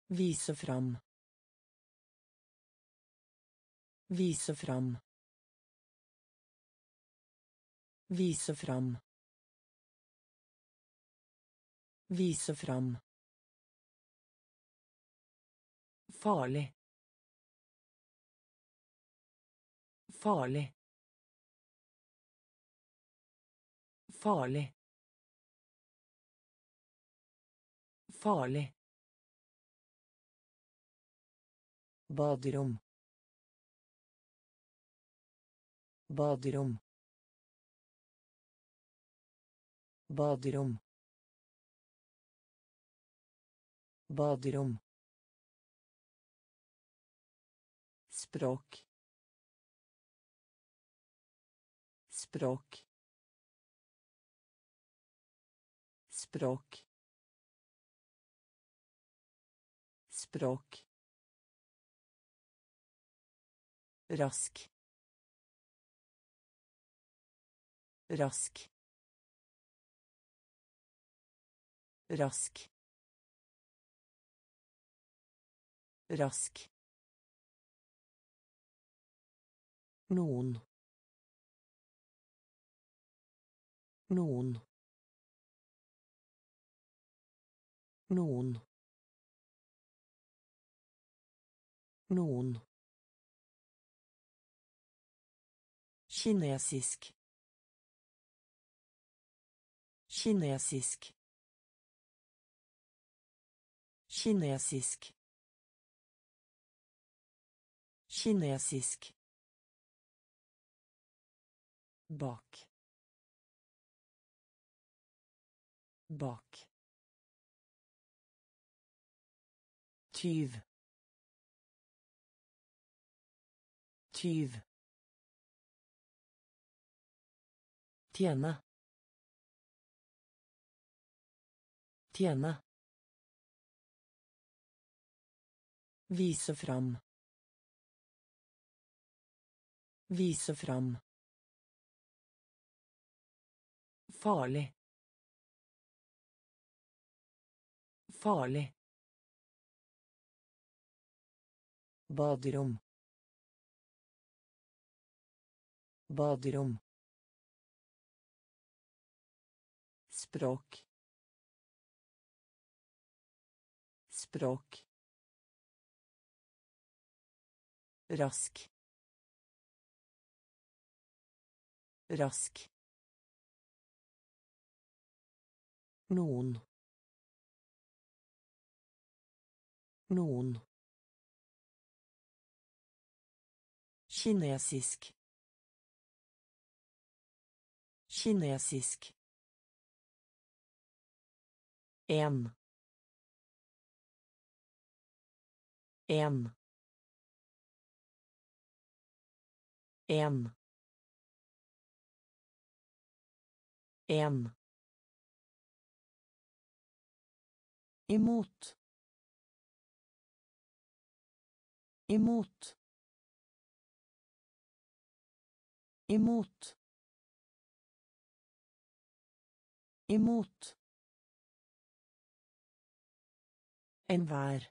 Vise fram. Vise fram. Vise fram. Vise fram. Farlig. Farlig. Farlig. Farlig. Baderom. Baderom. Baderom. Baderom. Språk. Språk. Språk. Språk. Rask. Rask. Rask. Rask. Noen. Noen. Noen. Noen. Kinesisk. Kinesisk. Kinesisk. Kinesisk. Bak. Bak. Tyv. Tyv. Tjene. Tjene. Vise fram. Vise fram. Farlig. Farlig. Baderom. Baderom. Språk. Språk. Rask. Rask. Noen. Noen. Kinesisk. Kinesisk. En. En. En. En. Imot. Imot. Imot. Imot. Enhver.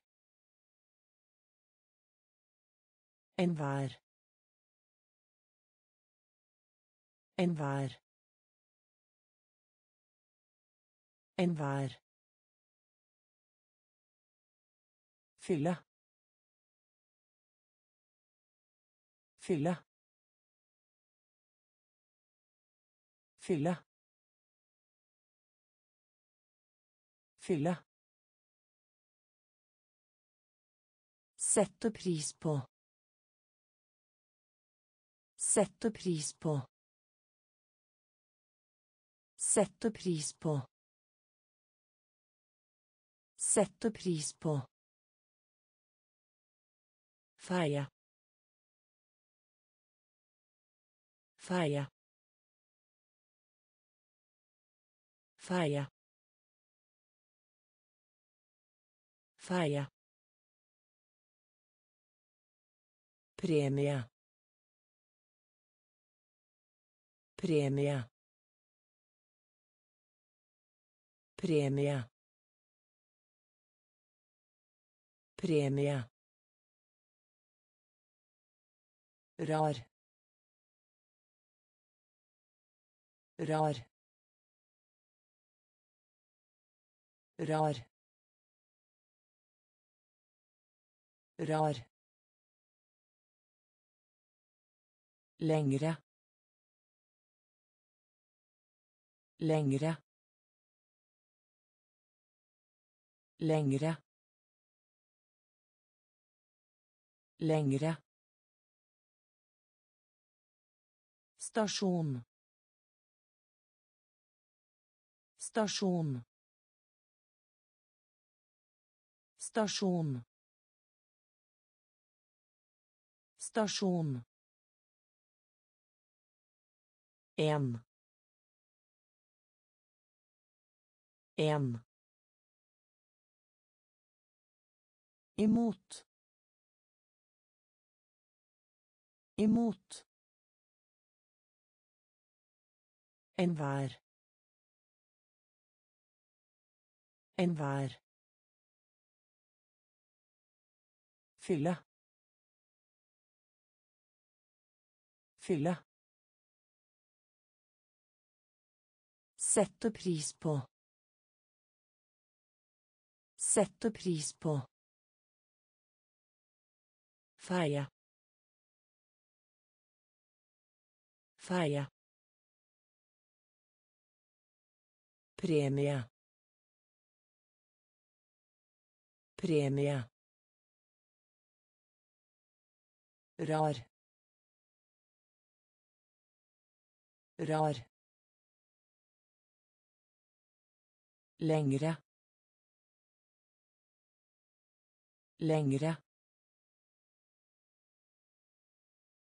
Enhver. Enhver. Enhver. Fylle. Fylle. Fylle. Fylle. Sette pris på. Sette pris på. Sette pris på. Sette pris på. Feie. Feie. Feie. Feie. Premie. Premie. Premie. Premie. Rar. Rar. Rar. Rar. Lengre. Lengre. Lengre. Lengre. Stasjon. Stasjon. Stasjon. Stasjon. En. En. Imot. Imot. Enhver. Enhver. Fylle. Fylle. Sette pris på. Sette pris på. Feie. Feie. Premie. Premie. Rar. Rar. Lengre. Lengre.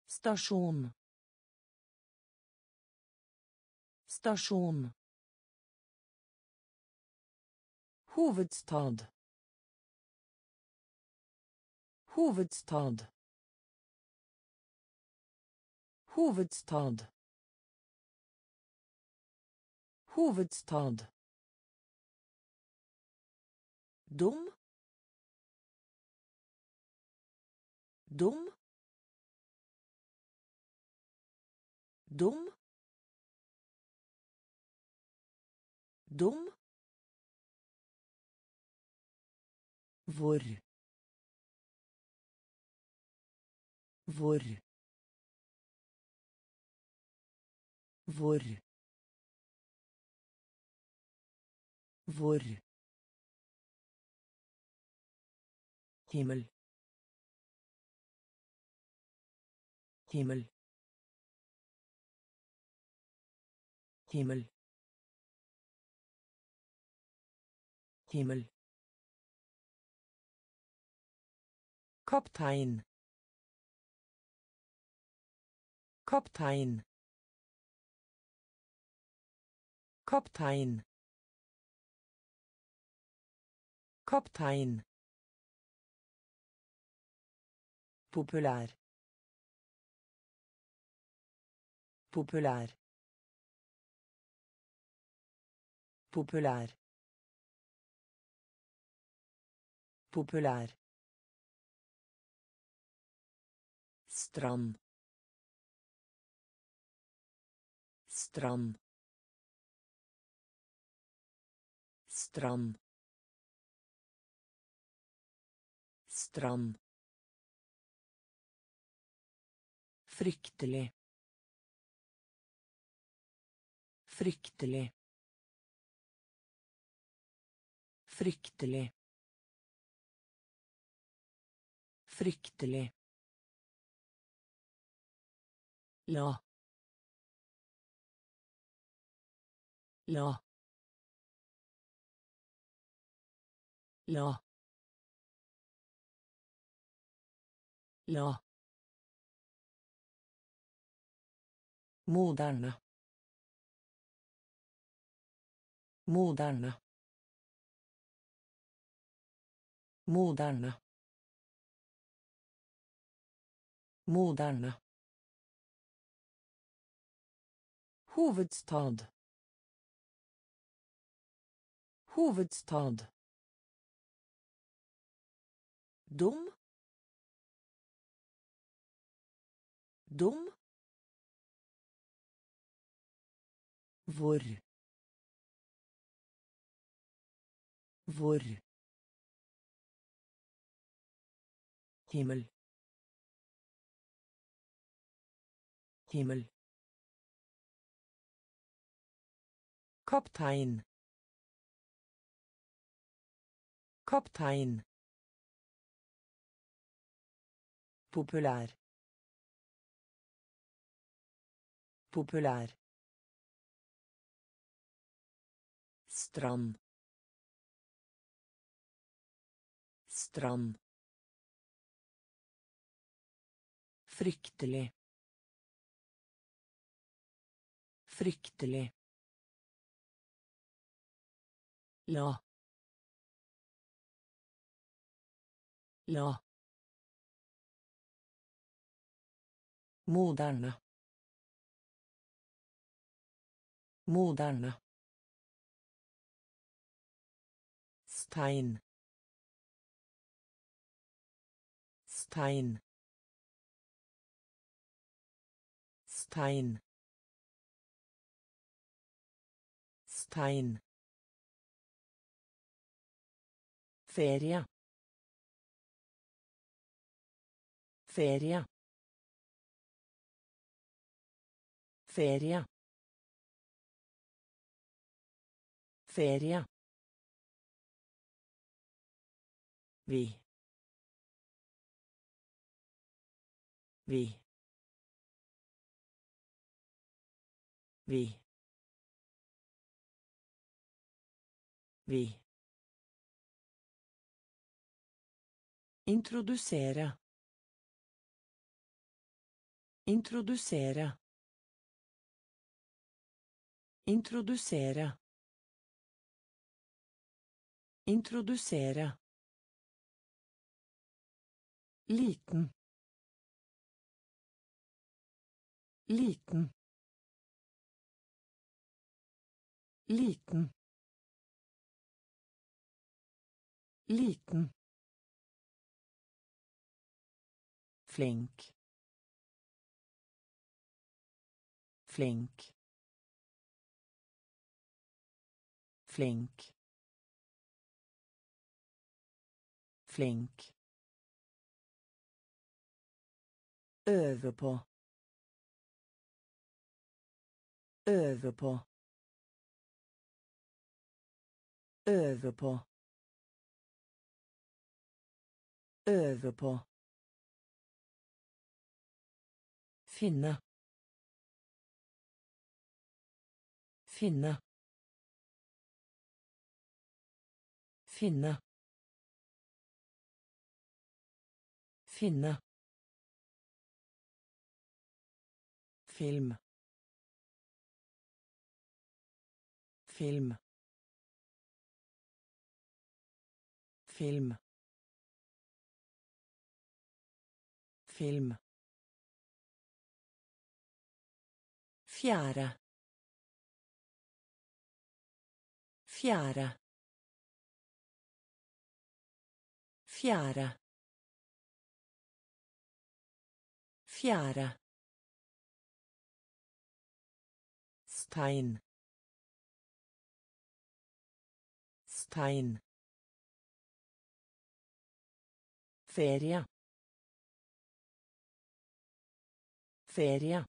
Stasjon. Stasjon. Hovedstad. Hovedstad. Hovedstad. Hovedstad. Dum. Dum. Dum. Dum. Hvor. Hvor. Hvor. Hvor. himmel himmel himmel himmel Kaptein. Kaptein. Kaptein. Kaptein. Populær. Populær. Populær. Populær. Strand. Strand. Strand. Strand. Fryktelig. Fryktelig. Fryktelig. Fryktelig. là là là là moderne moderne moderne moderne Hovedstad. Hovedstad. Dum. Dum. Hvor. Hvor. Himmel. Himmel. Kaptein. Kaptein. Populær. Populær. Strand. Strand. Fryktelig. Fryktelig. La. La. Moderne. Moderne. Stein. Stein. Stein. Stein. Ferie. Ferie. Ferie. Ferie. Vi. Vi. Vi. Vi. Introdusere. Introdusere. Introdusere. Introdusere. Liten. Liten. Liten. Liten. Flink. Flink. Flink. Flink. Øve på. Øve på. Øve på. Øve på. Finne. Finne. Finne. Finne. Film. Film. Film. Film. Fiara. Fiara. Fiara. Fiara. Stein. Stein. Ferie. Ferie.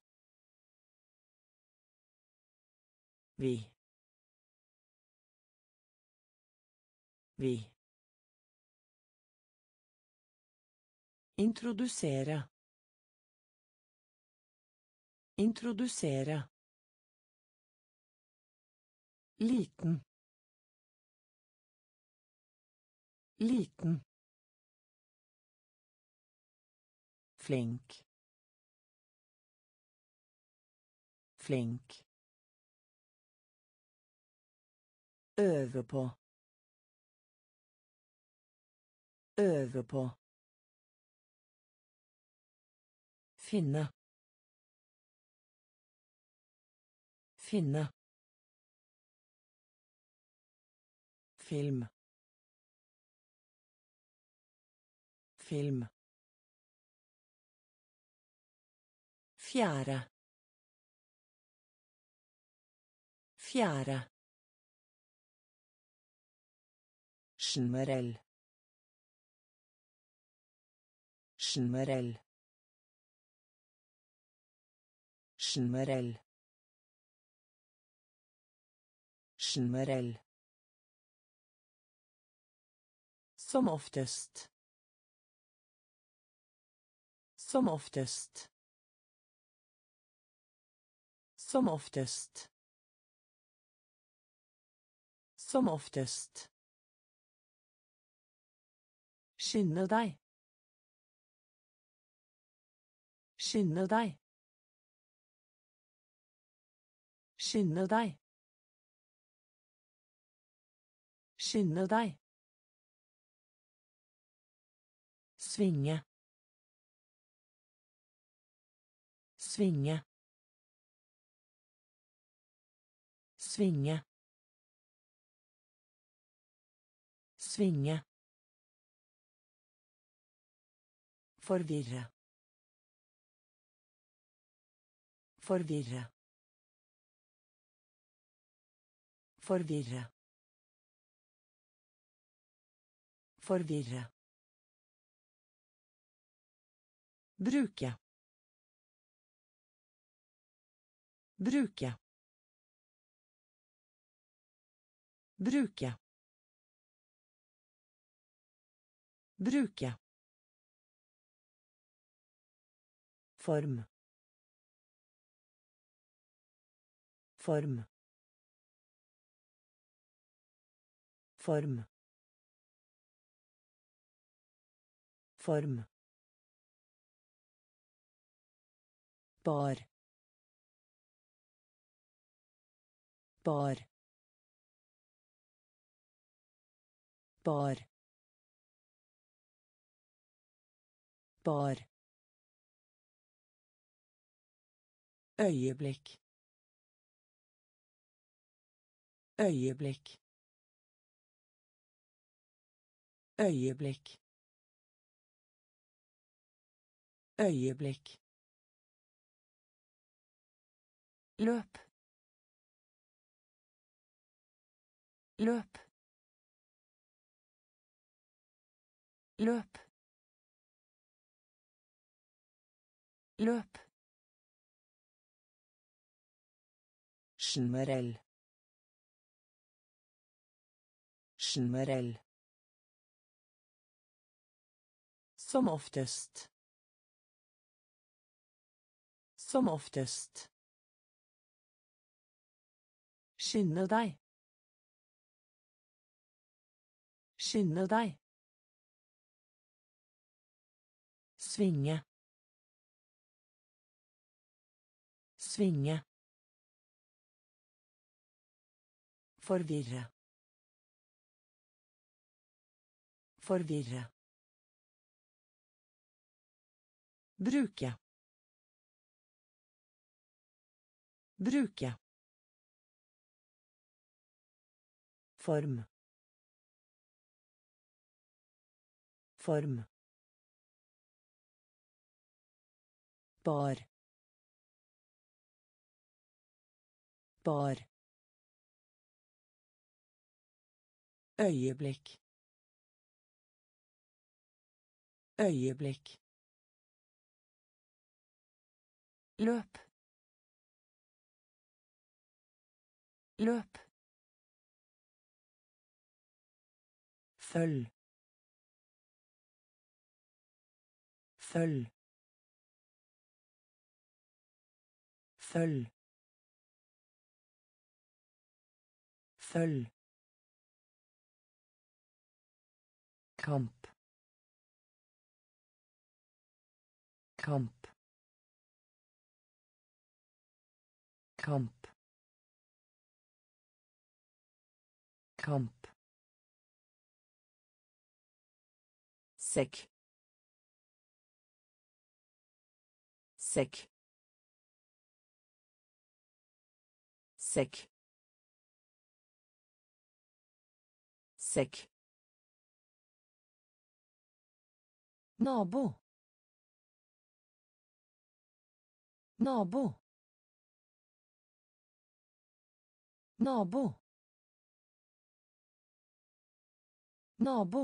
Vi. Vi. Introdusere. Introdusere. Liten. Liten. Flink. Flink. Øve på. Øve på. Finne. Finne. Film. Film. Fjerde. Fjerde. Generell. Generell. Generell. Generell. Som oftest. Som oftest. Som oftest. Som oftest. Skynde deg. Skynde deg. Skynde deg. Skynde deg. Svinge. Svinge. Svinge. Svinge. Forvirre. Forvirre. Forvirre. Forvirre. Bruke. Bruke. Bruke. Bruke. Form. Form. Form. Form. bar bar bar bar øyeblikk. Øyeblikk. Øyeblikk. Øyeblikk. Løp. Løp. Løp. Løp generell generell som oftest som oftest Skynde deg. Skynde deg. Svinge. Svinge. Forvirre. Forvirre. Bruke. Bruke. Form. Form. Bar. Bar. Øyeblikk. Øyeblikk. Løp. Løp. følg følg følg følg kamp. Kamp. Kamp. Kamp. Sekk sekk sekk sekk nabo nabo nabo nabo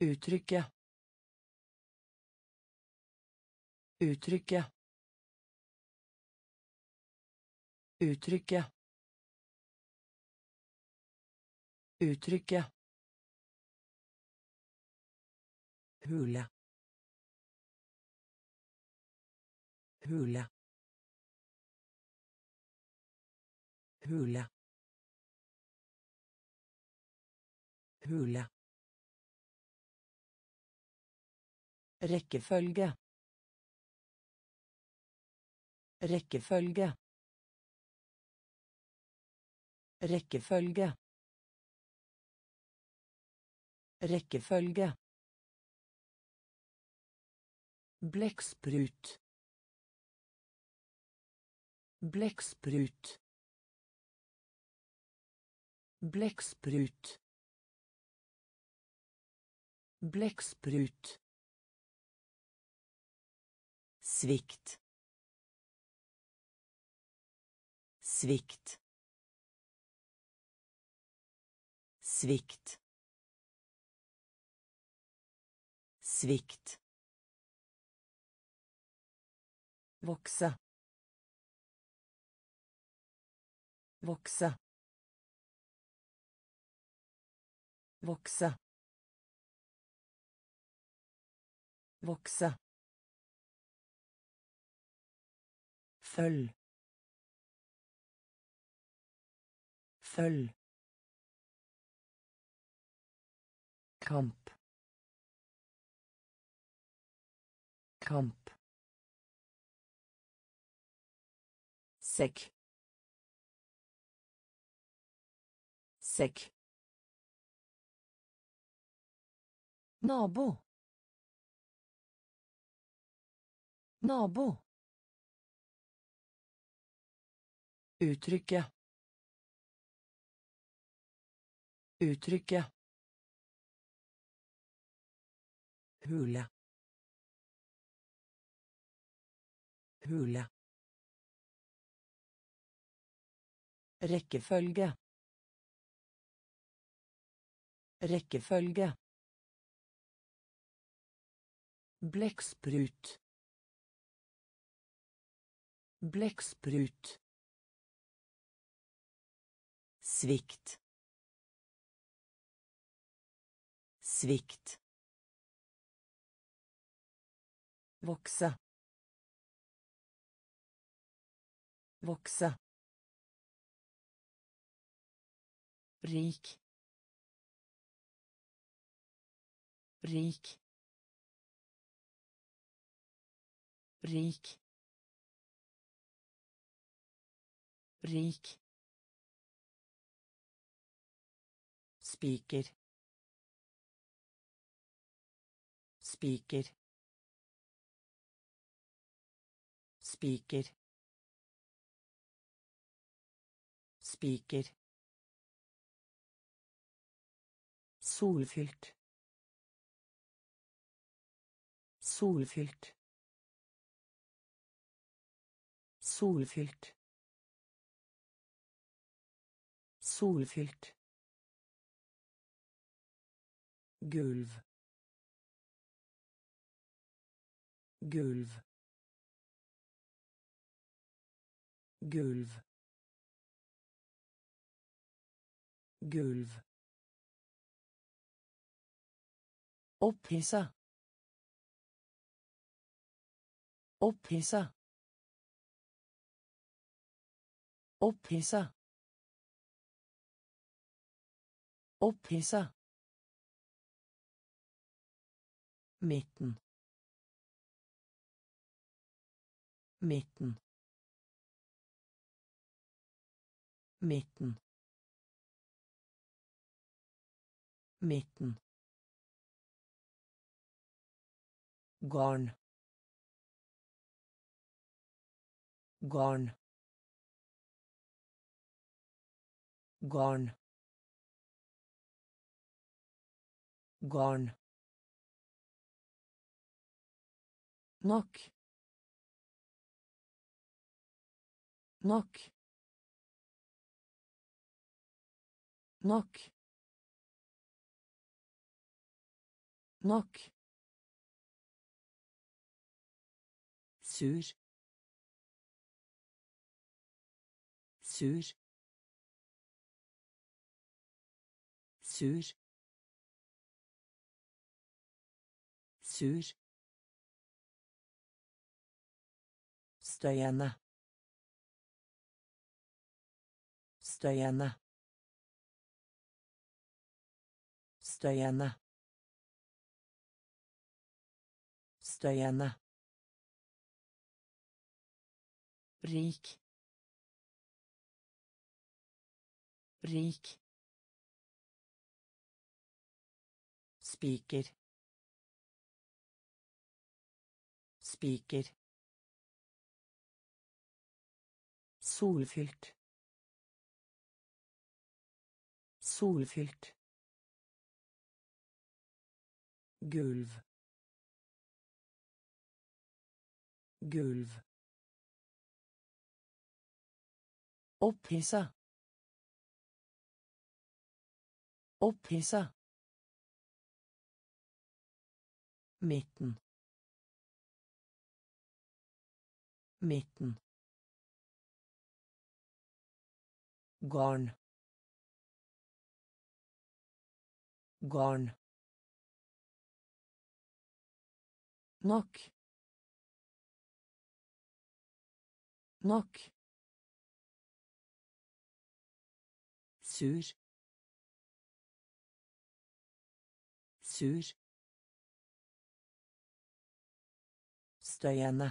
Uttrykke. Uttrykke. Uttrykke. Uttrykke. Hule. Hule. Hule. Hule. Rekkefølge. Rekkefølge. Rekkefølge. Rekkefølge. Blekksprut. Blekksprut. Blekksprut. Blekksprut. Svikt. Svikt. Svikt. Svikt. Vokse. Vokse. Vokse. Vokse. Følg. Følg. Kamp. Kamp. Sekk. Sekk. Nabo. Nabo. Uttrykke. Uttrykke. Hule. Hule. Rekkefølge. Rekkefølge. Blekksprut. Blekksprut. Svikt. Svikt. Vokse. Vokse. Rik. Rik. Rik. Rik. Spiker. Spiker. Spiker. Spiker. Solfylt. Solfylt. Solfylt. Solfylt. gulv gulv gulv gulv Opphissa. Opphissa. Opphissa. Opphissa. Midten. Midten. Midten. Midten. Garn garn garn garn nok nok nok nok sur. Sur. Sur. Sur. Støyende. Støyende. Støyende. Støyende rik. Rik. Spiker. Spiker. Solfylt. Solfylt. Gulv. Gulv Opphissa. Opphissa. Midten. Midten. Garn. Garn. Nok. Nok. Sur sur støyende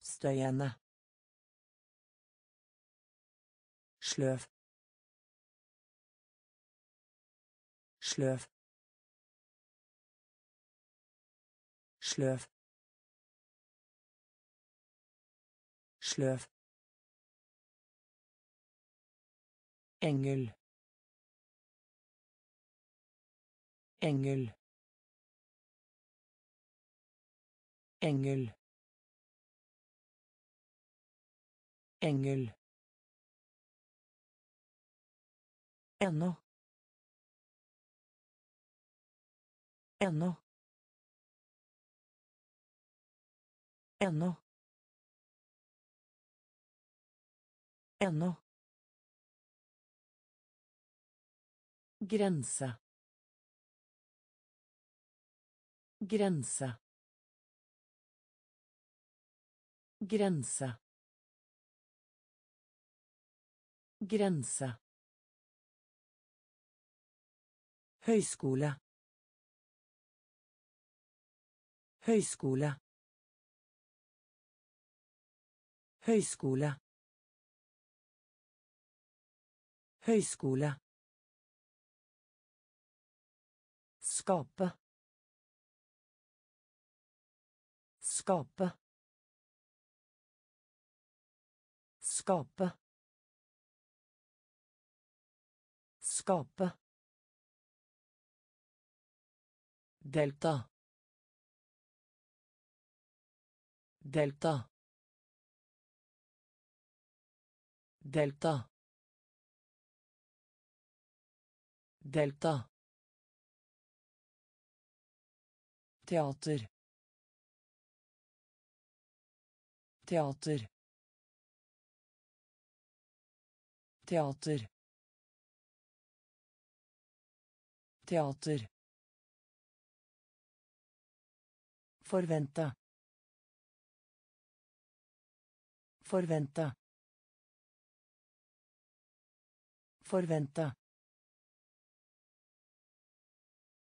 støyende sløv sløv sløv sløv Engel. Engel. Engel. Engel. Ennå. Ennå. Ennå. Ennå. Grense. Grense. Grense. Grense. Høyskole. Høyskole. Høyskole. Høyskole. Skape. Skape. Skape. Skape. Delta. Delta. Delta. Delta. Teater. Teater. Teater. Teater. Forvente. Forvente. Forvente.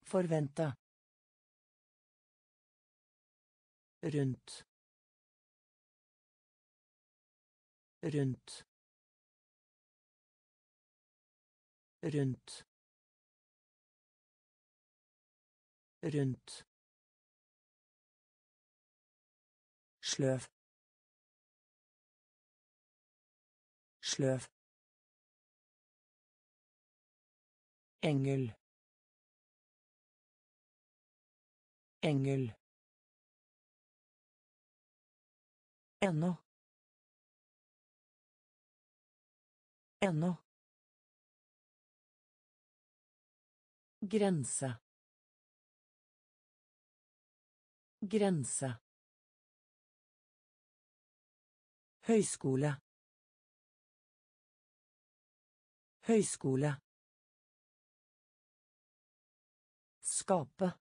Forvente. Rundt. Rundt. Rundt. Rundt. Sløv. Sløv. Engel. Engel ennå ennå grense grense Høyskole. Høyskole. Skape.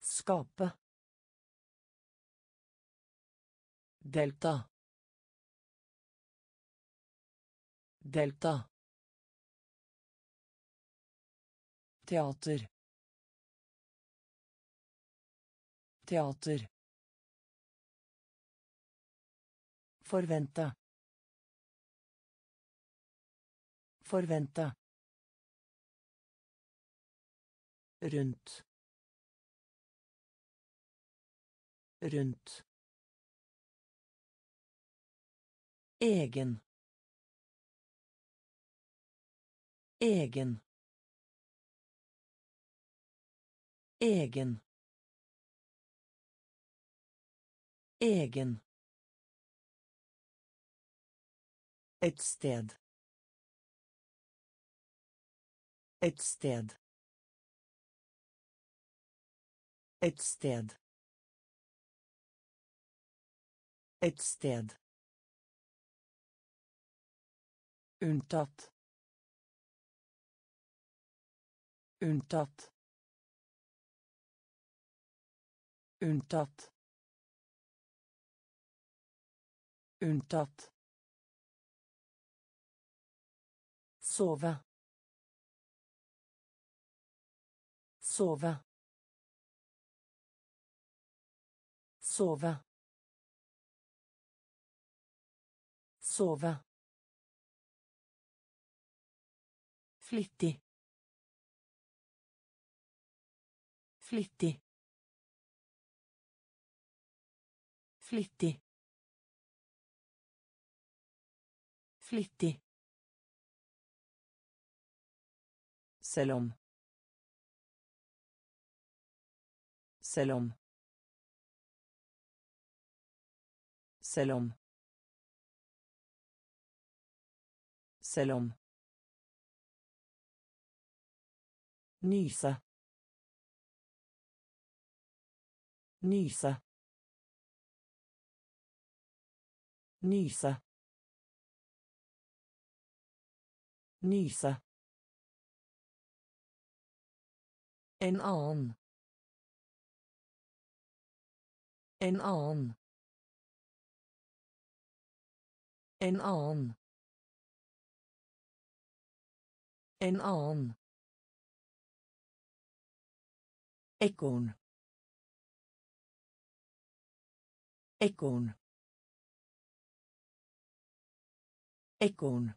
Skape. Delta. Delta. Teater. Teater. Forvente. Forvente. Rundt. Rundt. Egen. Egen. Egen. Egen. Et sted. Et sted. Et sted. Et sted. Unntatt. Unntatt. Unntatt. Unntatt. Sove. Sove. Sove. Sove. Flittig. Flittig. Flittig. Flittig. Selv om. Selv om. Selv om. Nyse. Nyse. Nyse. Nyse. En annen. En annen. En annen. En annen. Ekorn. Ekorn. Ekorn.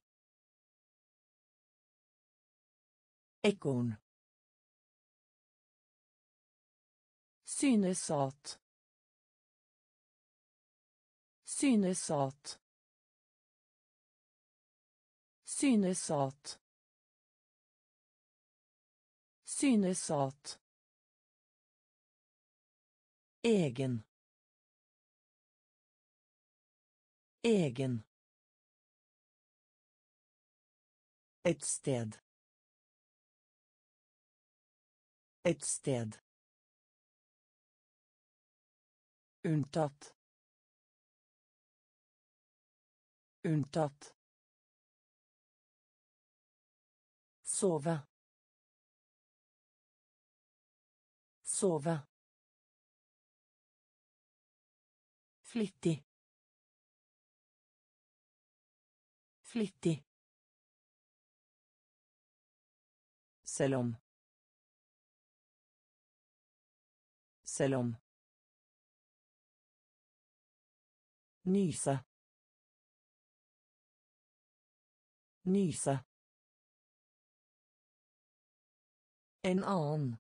Ekorn. Synes at. Synes at. Synes at. Synes at. Egen. Egen. Et sted. Et sted. Unntatt. Unntatt. Sove. Sove. Flittig. Flittig. Selv om. Selv om. Nyse. Nyse. En annen.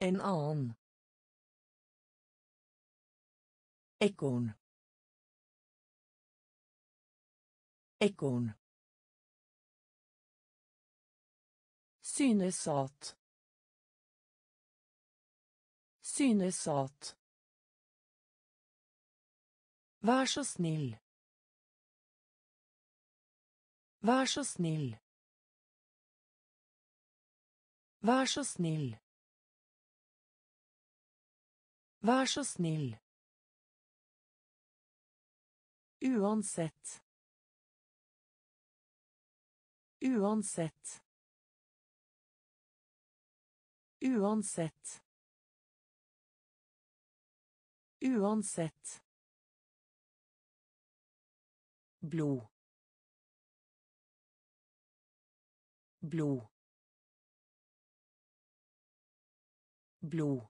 En annen. Ekorn. Ekorn. Synesat. Synesat. Vær så snill. Vær så snill. Vær så snill. Vær så snill. Uansett. Uansett. Uansett. Uansett. blod blod blod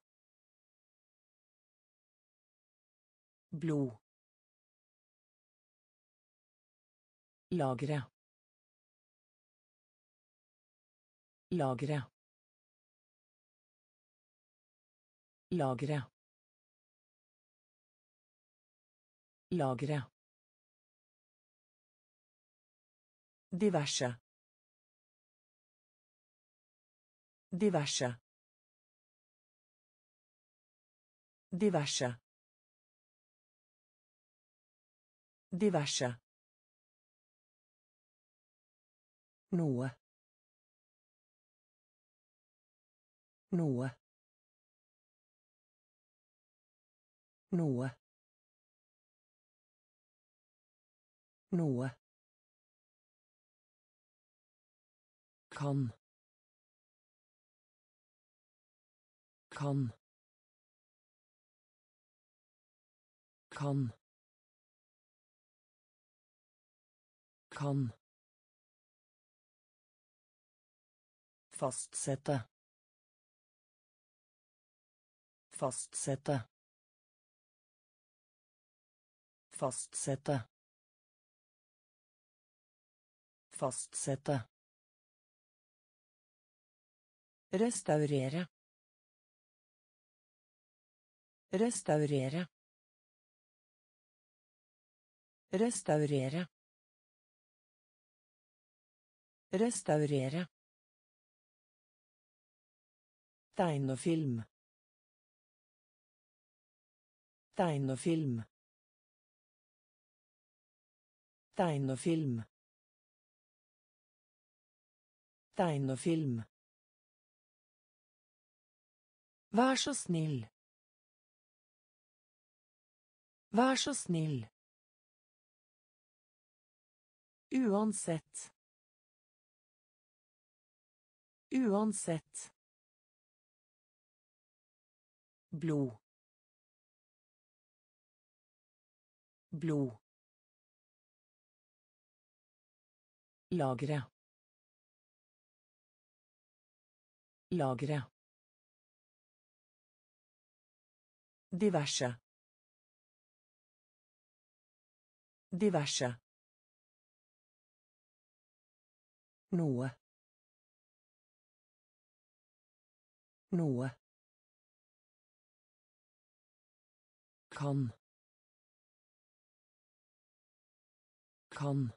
blod Lagre. Lagre. Lagre. Lagre. Diverse. Diverse. Diverse. Diverse. Noe. Noe. Noe. Noe. Kan. Kan. Kan. Kan. Fastsette. Fastsette. Fastsette. Fastsette. Restaurere. Restaurere. Restaurere. Restaurere. Tegnefilm. Tegnefilm. Tegnefilm. Tegnefilm. Vær så snill. Vær så snill. Uansett. Uansett. Blod. Blod. Lagre. Lagre. Diverse. Diverse. Noe. Noe kan kan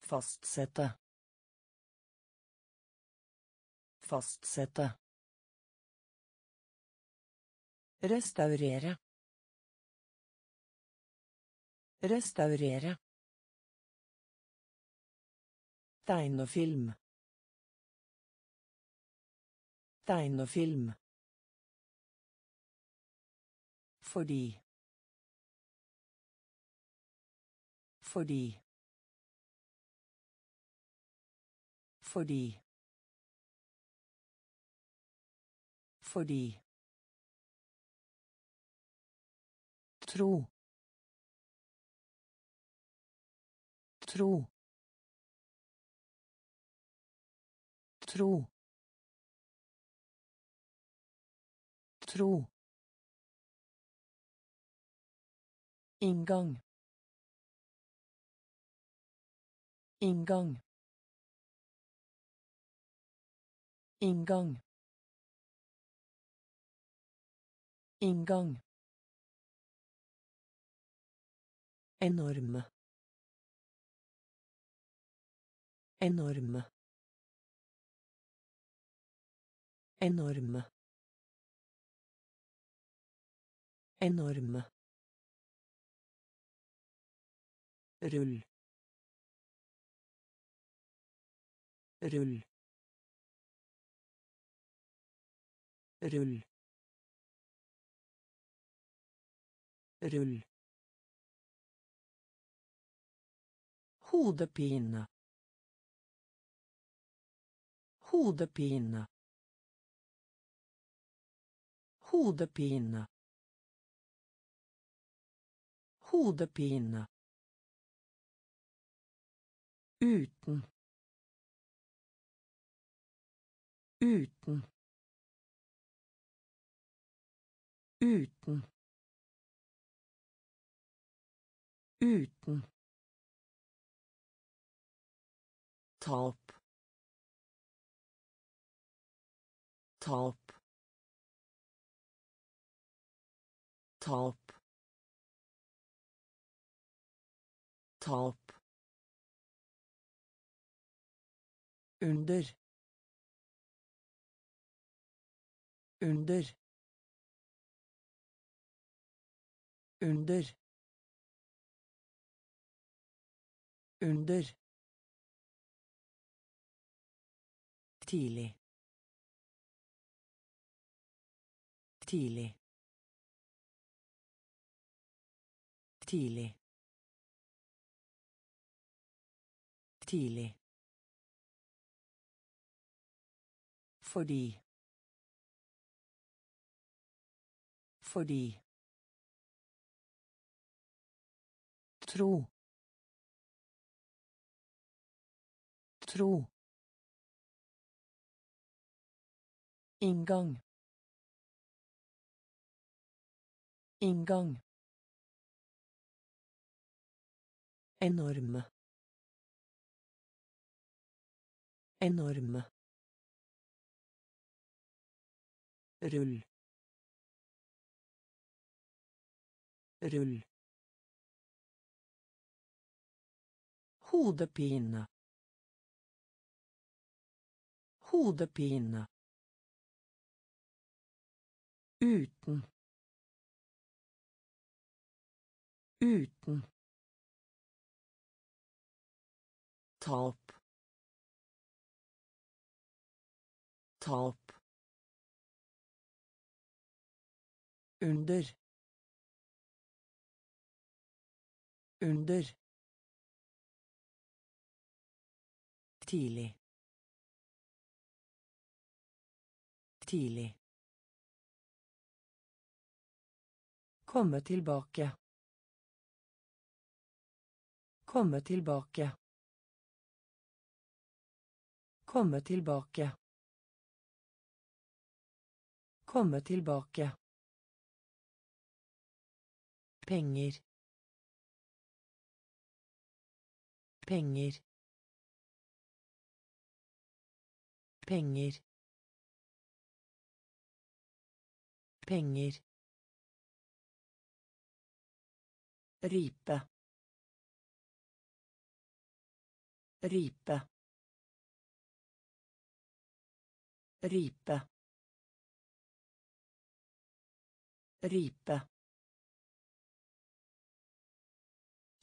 fastsette fastsette Restaurere. Restaurere. Tegnefilm. Tegnefilm. Fordi. Fordi. Fordi. Fordi. Tro. Tro. Tro. Tro. Inngang. Inngang. Inngang. Inngang. Enorme. Enorme. Enorme. Enorme. Rull. Rull. Rull. Rull. Hodepine. Hodepine. Hodepine. Hodepine. Uten. Uten. Uten. Uten. Tap. Tap. Tap. Tap. Under. Under. Under. Under. Tidlig. Tidlig. Tidlig. Tidlig. Fordi. Fordi. Tro. Tro. Inngang. Inngang. Enorme. Enorme. Rull. Rull. Hodepine. Hodepine. Uten. Uten. Tap. Tap. Under. Under. Tidlig. Tidlig. Komme tilbake. Komme tilbake. Komme tilbake. Komme tilbake. Penger. Penger. Penger. Penger. Ripe. Ripe. Ripe. Ripe.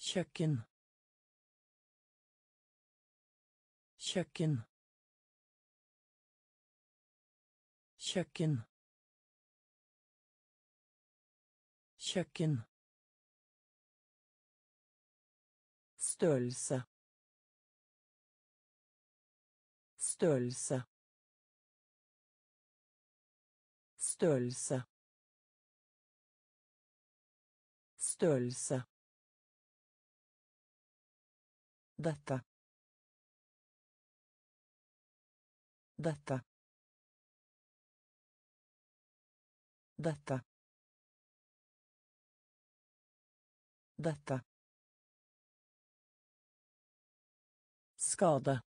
Kjøkken. Kjøkken. Kjøkken. kjøkken størrelse størrelse størrelse størrelse dette dette dette dette skade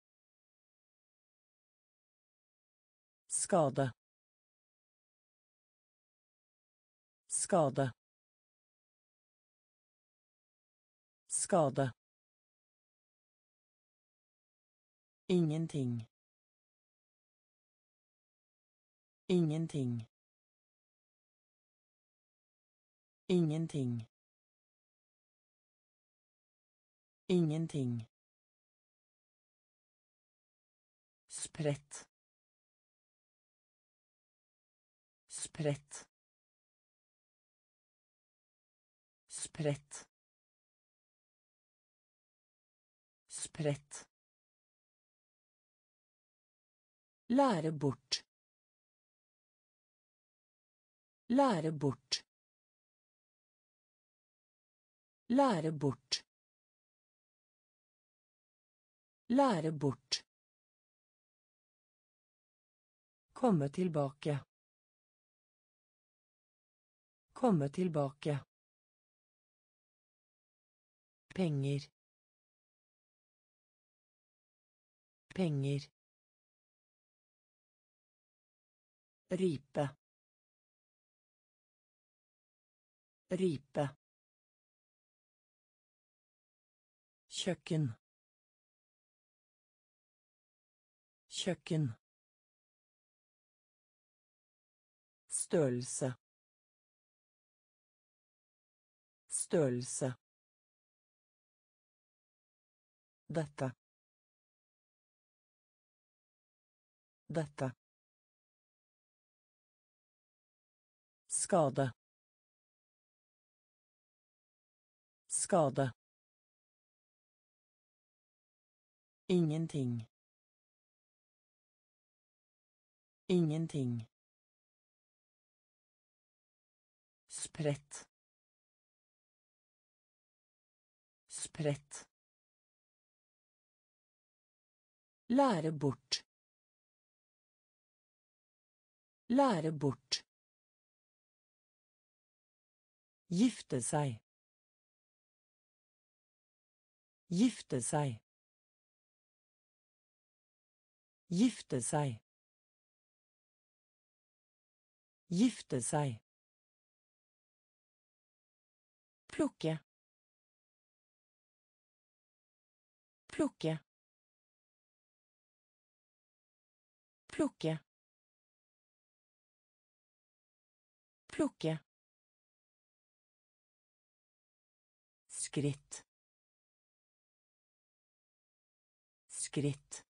skade skade skade ingenting. Ingenting. Ingenting. Ingenting. Spredt. Spredt. Spredt. Spredt lære bort lære bort lære bort lære bort Komme tilbake. Komme tilbake. Penger. Penger. Ripe. Ripe. Kjøkken. Kjøkken. Størrelse. Størrelse. Dette. Dette. Skade. Skade. Ingenting. Ingenting. Spredt. Spredt. Lære bort. Lære bort. Gifte seg. Gifte seg. Gifte seg. Gifte seg. Plukke. Plukke. Plukke. Plukke. Skritt. Skritt.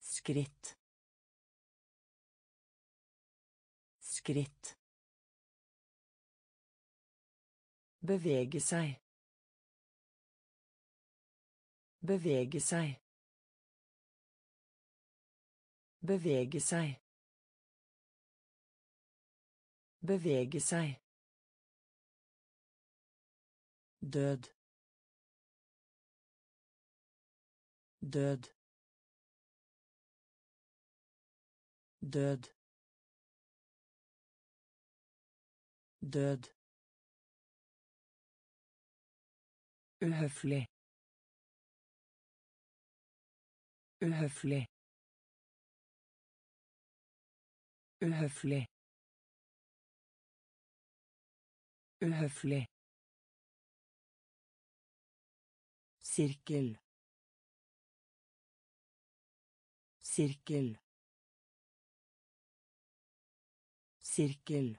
Skritt. Skritt. Bevege seg. Bevege seg. Bevege seg. Bevege seg. Død. Død. Død. Død. Uhøflig. Uhøflig. Uhøflig. Uhøflig. Sirkel. Sirkel. Sirkel.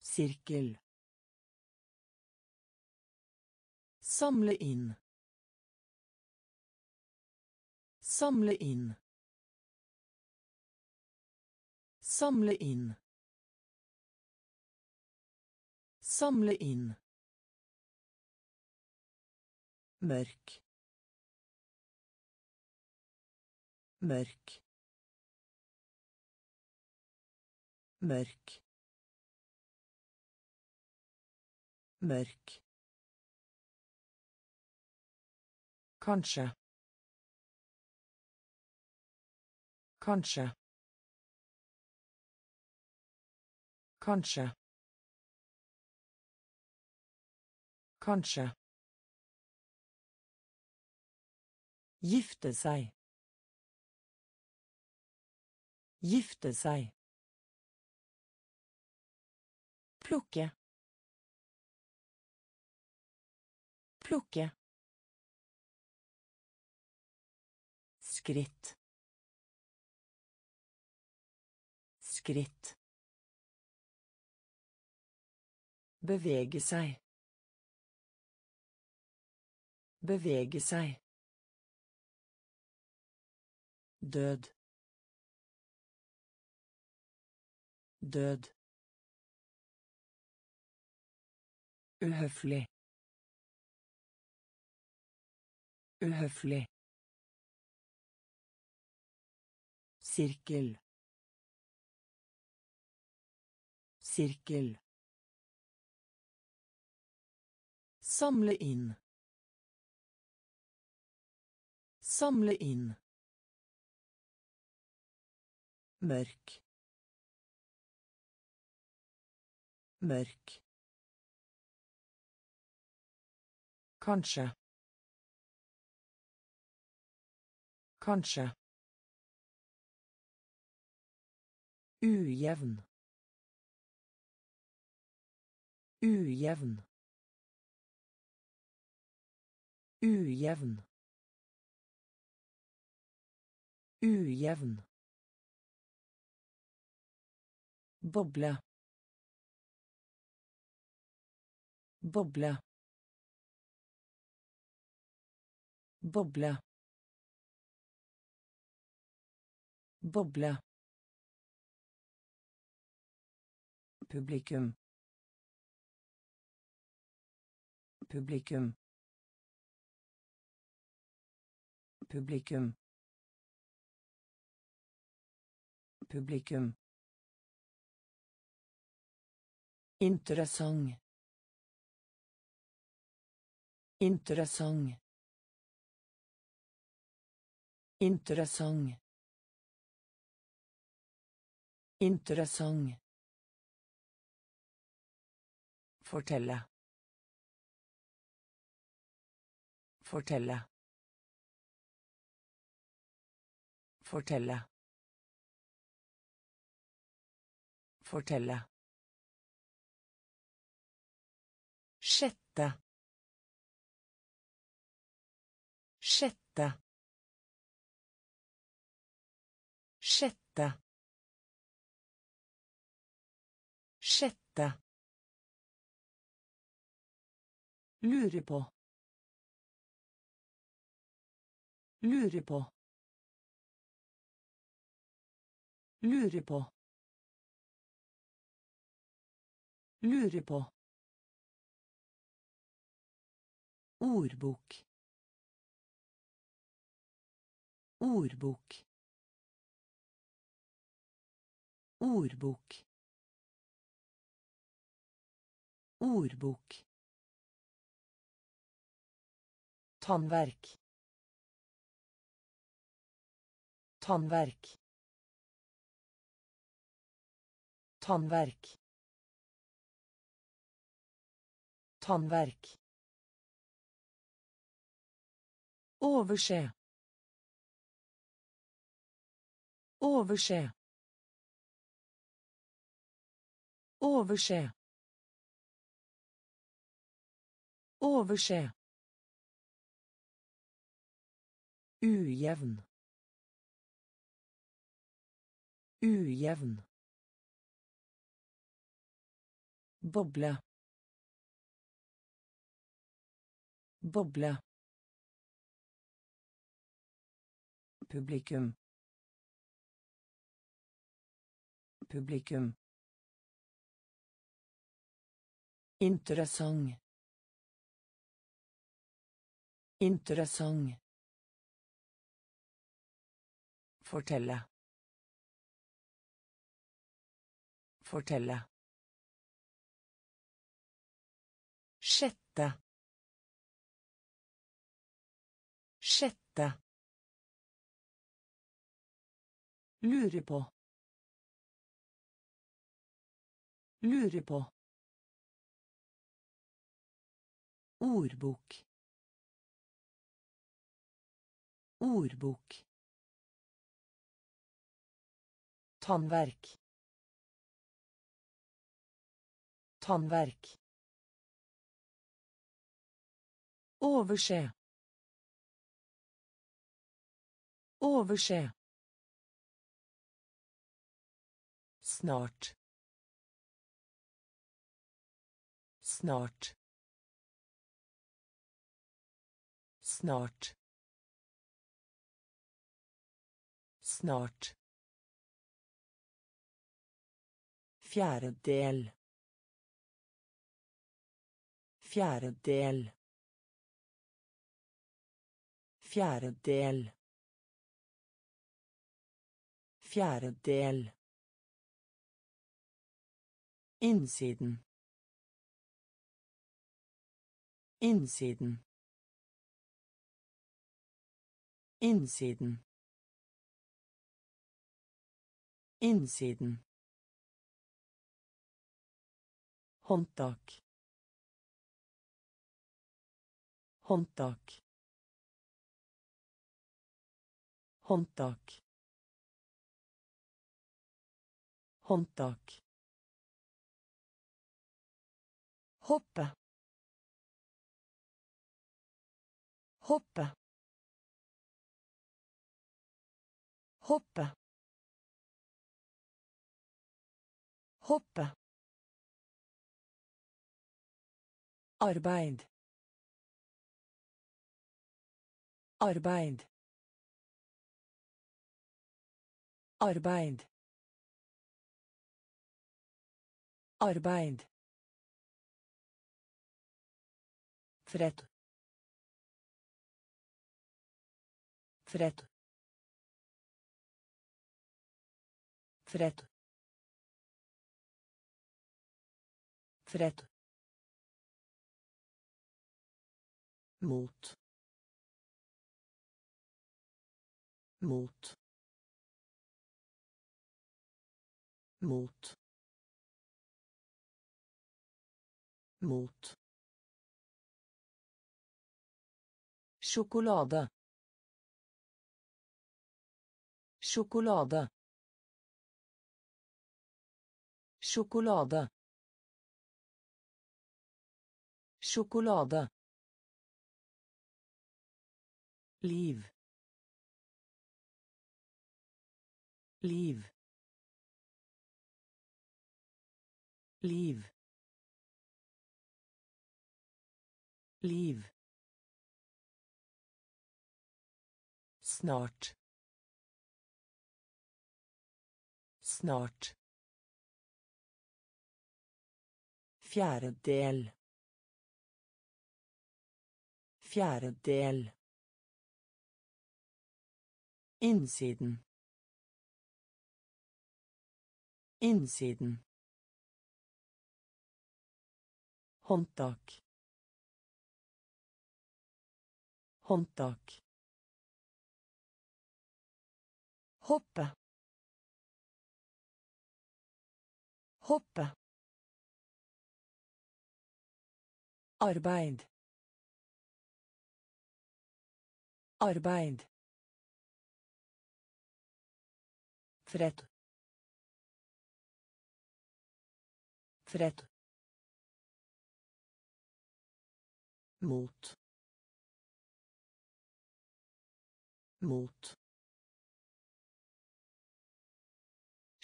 Sirkel. Samle inn. Samle inn. Samle inn. Samle inn. Mørk. Mørk. Mørk. Mørk. Kanskje. Kanskje. Kanskje. Kanskje. Gifte seg. Gifte seg. Plukke. Plukke. Skritt. Skritt. Bevege seg. Bevege seg. Død. Død. Uhøflig. Uhøflig. Sirkel. Sirkel. Samle inn. Samle inn. Mørk. Mørk. Kanskje. Kanskje. Ujevn. Ujevn. Ujevn. Ujevn. Boble. Boble. Boble. Boble. Publikum. Publikum. Publikum. Publikum. Interessant. Interessant. Interessant. Interessant. Fortelle. Fortelle. Fortelle. Fortelle. Sjette. Sjette. Sjette. Sjette. Lure på. Lure på. Lure på. Lure på. Ordbok. Ordbok. Ordbok. Ordbok. Tannverk. Tannverk. Tannverk. Tannverk. Overse. Overse. Overse. Overse. Ujevn. Ujevn. Boble. Boble. Publikum. Publikum. Interessant. Interessant. Fortelle. Fortelle. Sjette. Sjette. Lure på. Lure på. Ordbok. Ordbok. Tannverk. Tannverk. Overse. Overse. Snart. Snart. Snart. Snart. Fjerde del. Fjerde del. Fjerde del. Fjerde del. Innsiden. Innsiden. Innsiden. Innsiden. Håndtak. Håndtak. Håndtak. Håndtak. Hoppe. Hoppe. Hoppe. Hoppe. Arbeid. Arbeid. Arbeid. Arbeid. Freto. Freto. Freto. Freto. mot mot mot mot Sjokolade. Sjokolade. Sjokolade. Sjokolade. Liv. Liv. Liv. Liv. Snart. Snart. Fjerde del. Innsiden. Innsiden. Håndtak. Håndtak. Hoppe. Hoppe. Arbeid. Arbeid. Fred. Fred. mot mot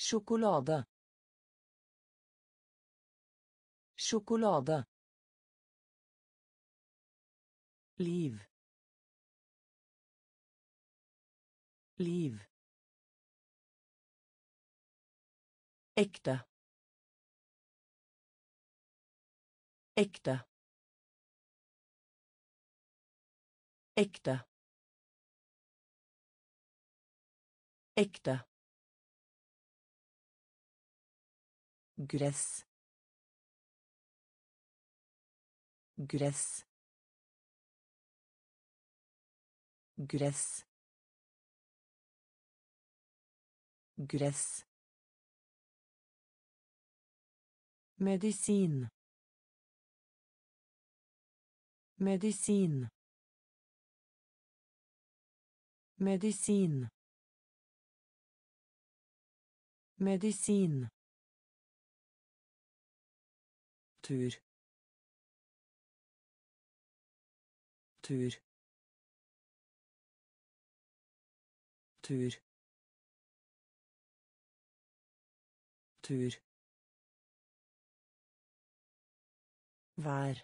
Sjokolade. Sjokolade. Liv. Liv. Ekte. Ekte. Ekte. Ekte. Gress gress gress gress medisin medisin medisin medisin tur. Tur. Tur. Tur. Vær.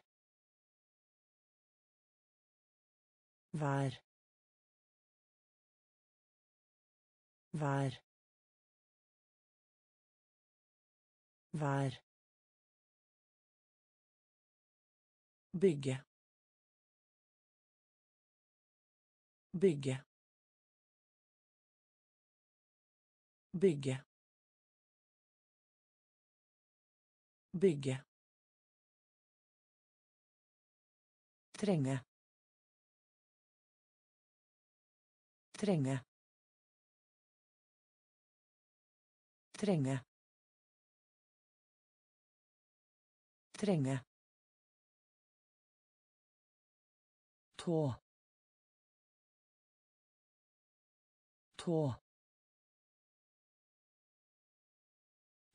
Vær. Vær. Vær bygge bygge bygge bygge trenge. Trenge. Trenge. Trenge tå. Tå.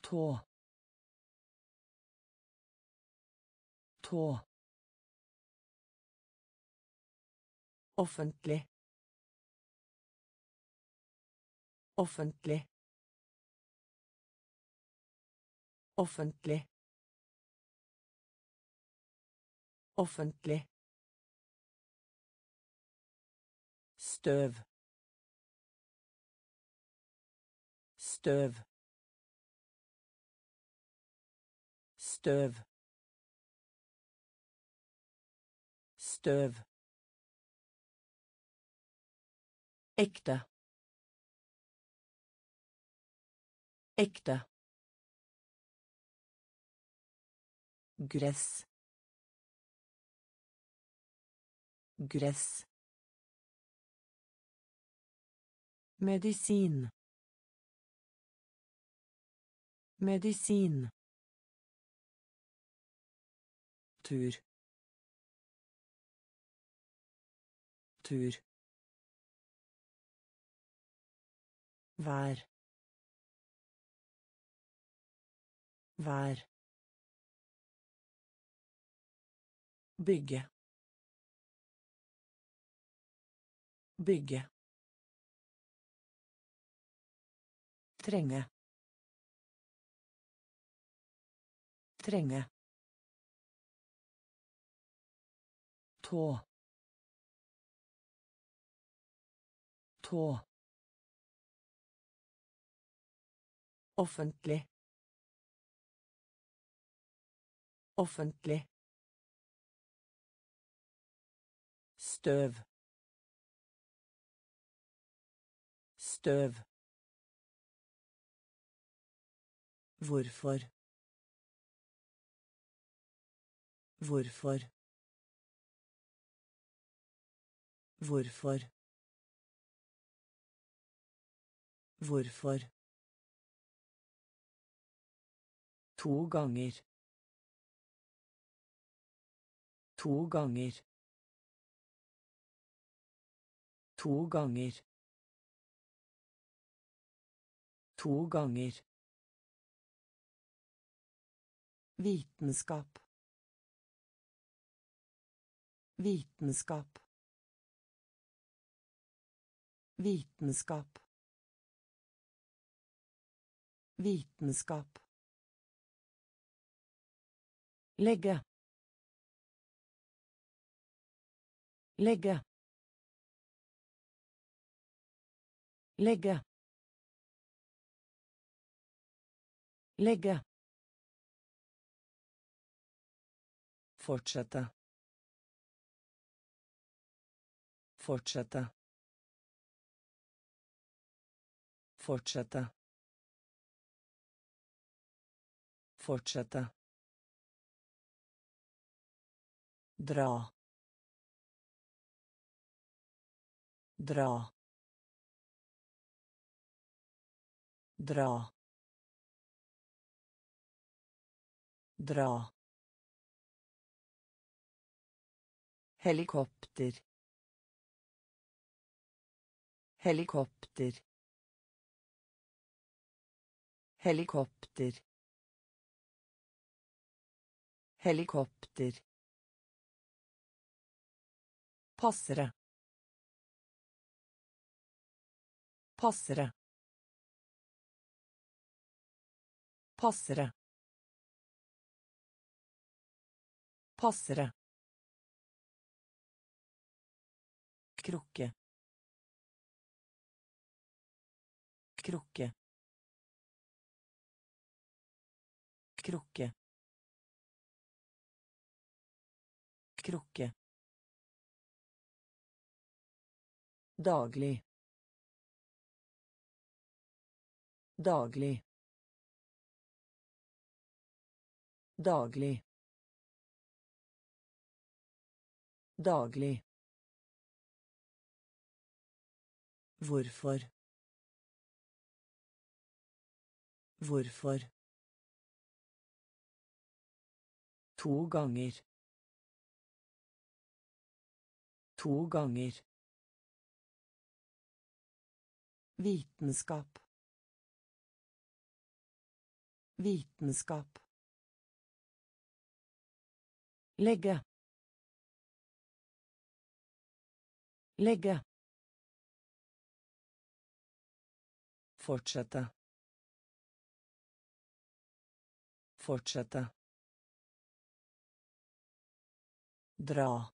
Tå. Tå. Offentlig. Offentlig. Offentlig. Offentlig støv. Støv. Støv. Støv. Ekte. Ekte. Gress. Gress medisin medisin tur. Tur. Vær. Vær. Bygge. Bygge Trenge. Trenge. Tå. Tå. Offentlig. Offentlig. Støv. Støv. Hvorfor. Hvorfor. Hvorfor. Hvorfor. To ganger. To ganger. To ganger. To ganger. Vitenskap. Vitenskap. Vitenskap. Vitenskap. Legge. Legge. Legge. Legge. Fortsette. Fortsette. Fortsette. Fortsette. Dra. Dra. Dra. Dra. Helikopter. Helikopter. Helikopter. Helikopter. Passere. Passere. Passere. Passere. Krukke. Krukke. Krukke. Krukke. Daglig. Daglig. Daglig. Daglig Hvorfor? Hvorfor? To ganger. To ganger. Vitenskap. Vitenskap. Legge. Legge. Fortsette. Fortsette. Dra.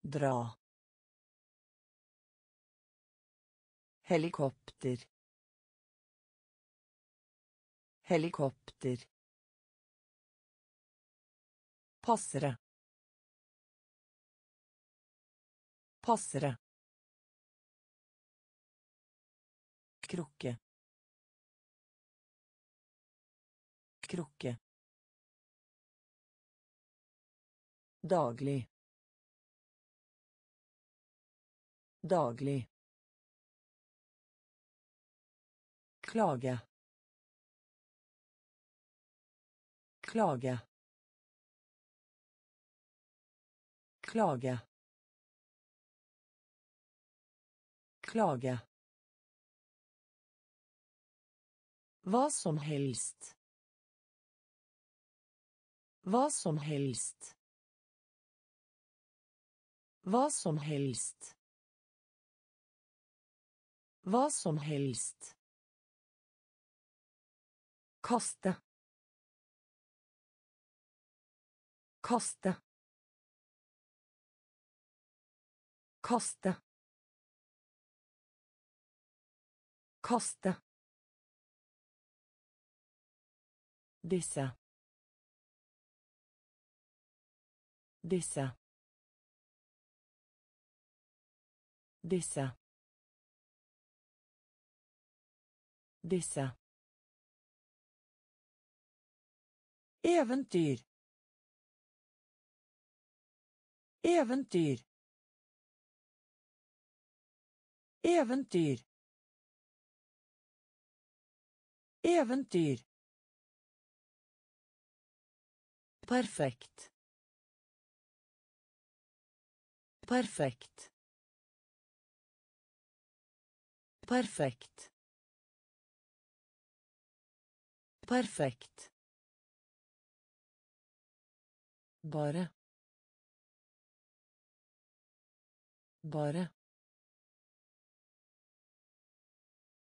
Dra. Helikopter. Helikopter. Passere. Passere. Krukke. Krukke. Daglig. Daglig. Klage. Klage. Klage. Klage Hva som helst. Hva som helst. Hva som helst. Hva som helst. Kaste. Kaste. Kaste. Kaste. Disse. Disse. Disse. Disse. Eventyr. Eventyr. Eventyr. Eventyr. Perfekt. Perfekt. Perfekt. Perfekt. Bare. Bare.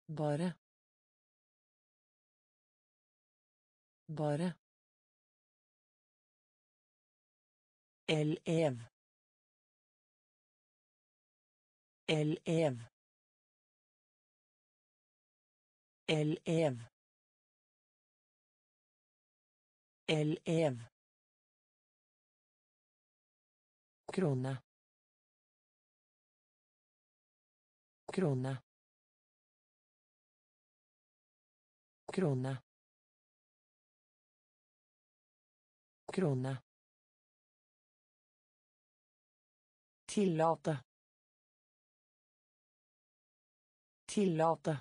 Bare. Bare. Elev. Elev. Elev. Elev. krone krone krone krone Tillate. Tillate.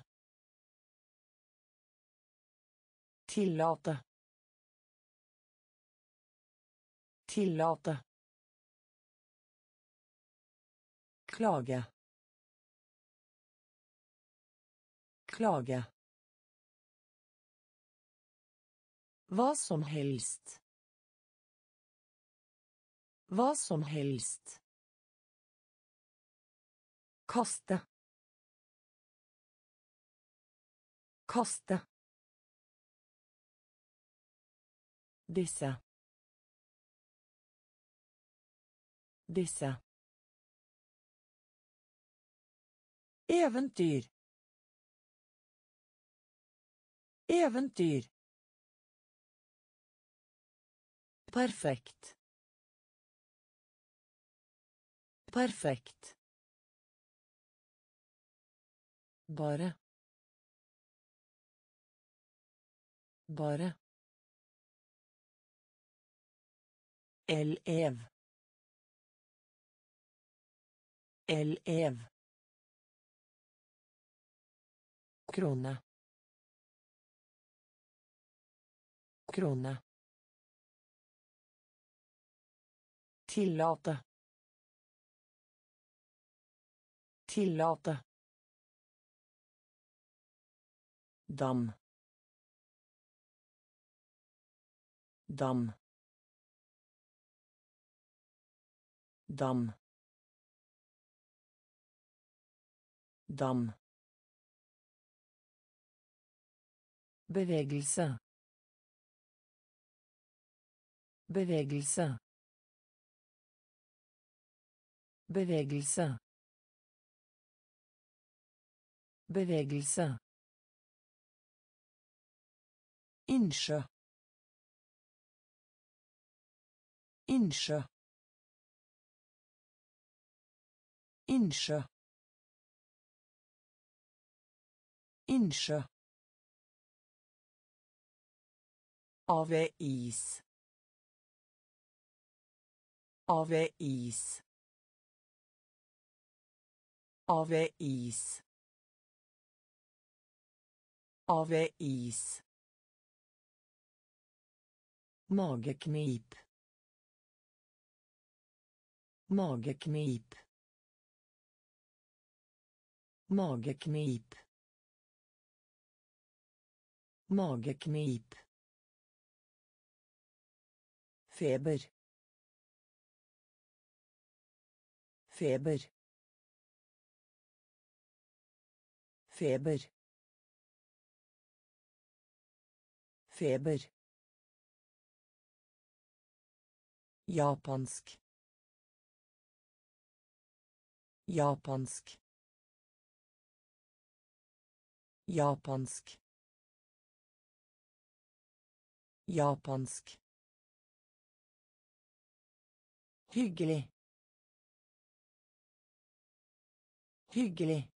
Tillate. Tillate. Klage. Klage. Hva som helst. Hva som helst. Kaste. Kaste. Disse. Disse. Eventyr. Eventyr. Perfekt. Perfekt. Bare. Bare. Elev. Elev. Krone. Krone. Tillate. Tillate. Dam. Dam. Dam. Dam. Bevegelse. Bevegelse. Bevegelse. Bevegelse. Innsjø. Innsjø. Innsjø. Innsjø. Avis. Avis. Avis. Avis. Mageknip. Mageknip. Mageknip. Mageknip. Feber. Feber. Feber. Feber. Japansk. Japansk. Japansk. Japansk. Hyggelig. Hyggelig.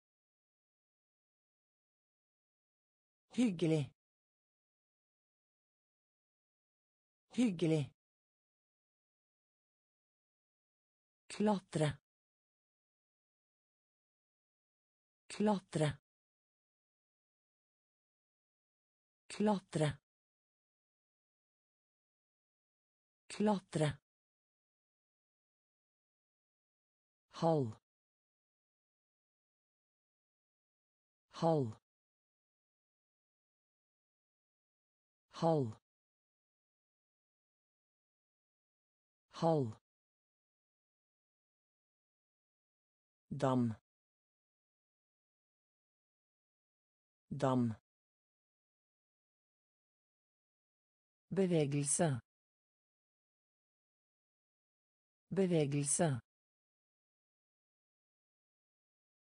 Hyggelig. Hyggelig. Klottre. Klottre. Klottre. Klottre. halv halv halv halv dam dam bevegelse bevegelse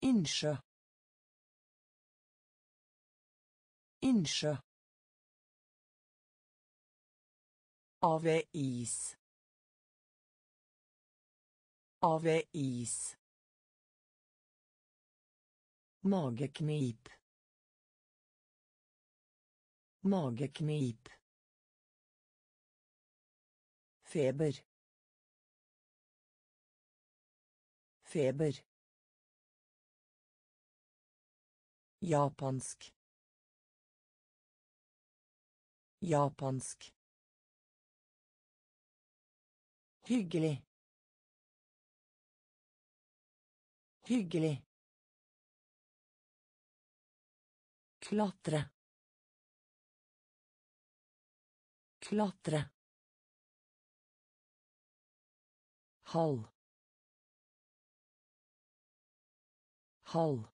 Innsjø. Innsjø. Avis. Avis. Mageknip. Mageknip. Feber. Feber. Japansk. Japansk. Hyggelig. Hyggelig. Klatre. Klatre. halv halv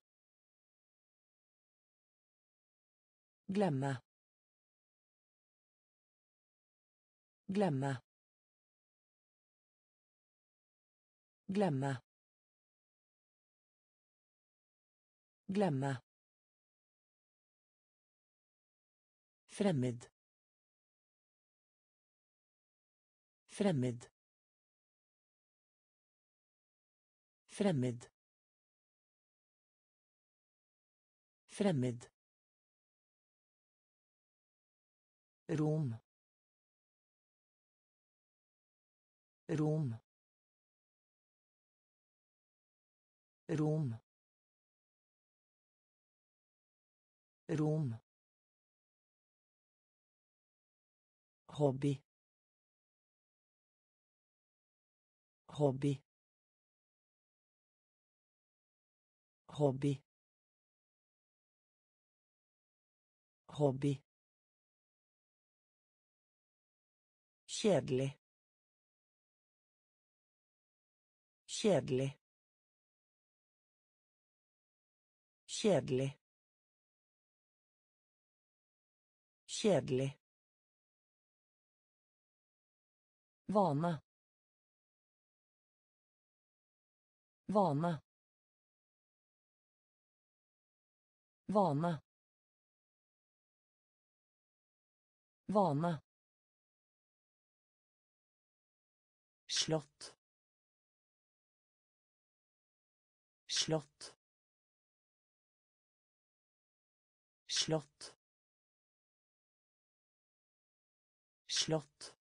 glemme. Glemme. Glemme. Glemme Fremmed. Fremmed. Fremmed. Fremmed. Rom. Rom. Rom. Rom. Hobby. Hobby. Hobby. Hobby. Kjedelig. Kjedelig. Kjedelig. Kjedelig. Vane. Vane. Vane. Vane. slott slott slott slott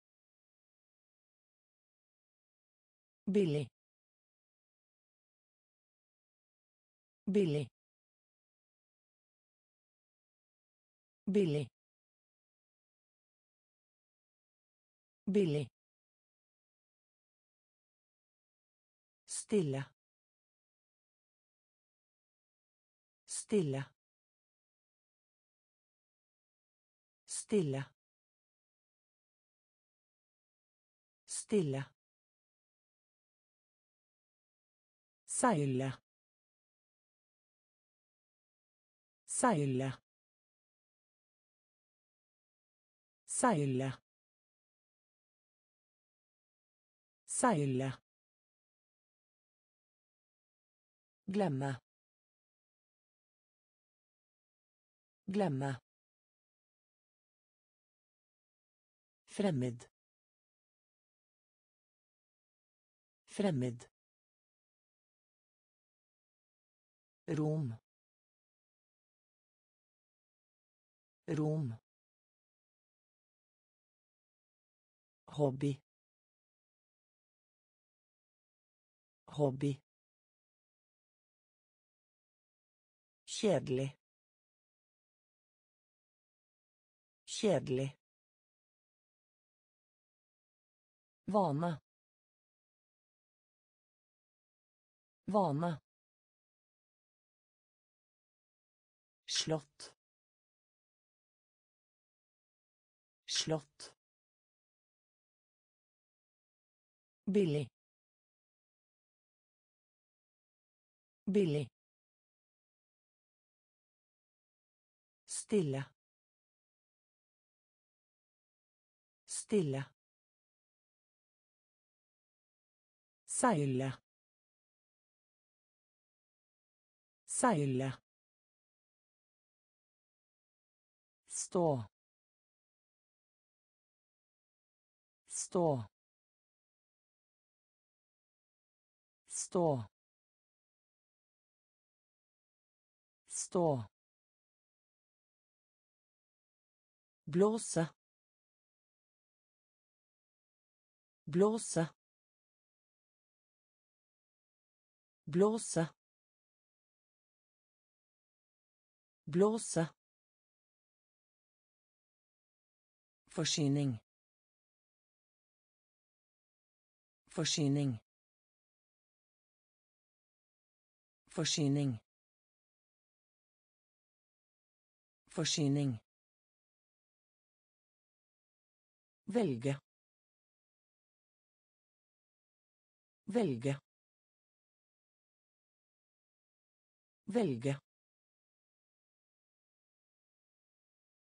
Billy. Billy. Billy. Billy. Stella. Stella. Stella. Stella. Seile. Seile. Seile. Seile. Glemme. Glemme. Fremmed. Fremmed. Rom. Rom. Hobby. Hobby. Kjedelig. Kjedelig. Vane. Vane. Slott. Slott. Billig. Billig. Stille. Stille. Seile. Seile. Stå. Stå. Stå. Stå. Blåse. Blåse. Blåse. Blåse Forsyning. Forsyning. Forsyning. Forsyning. Velge. Velge. Velge.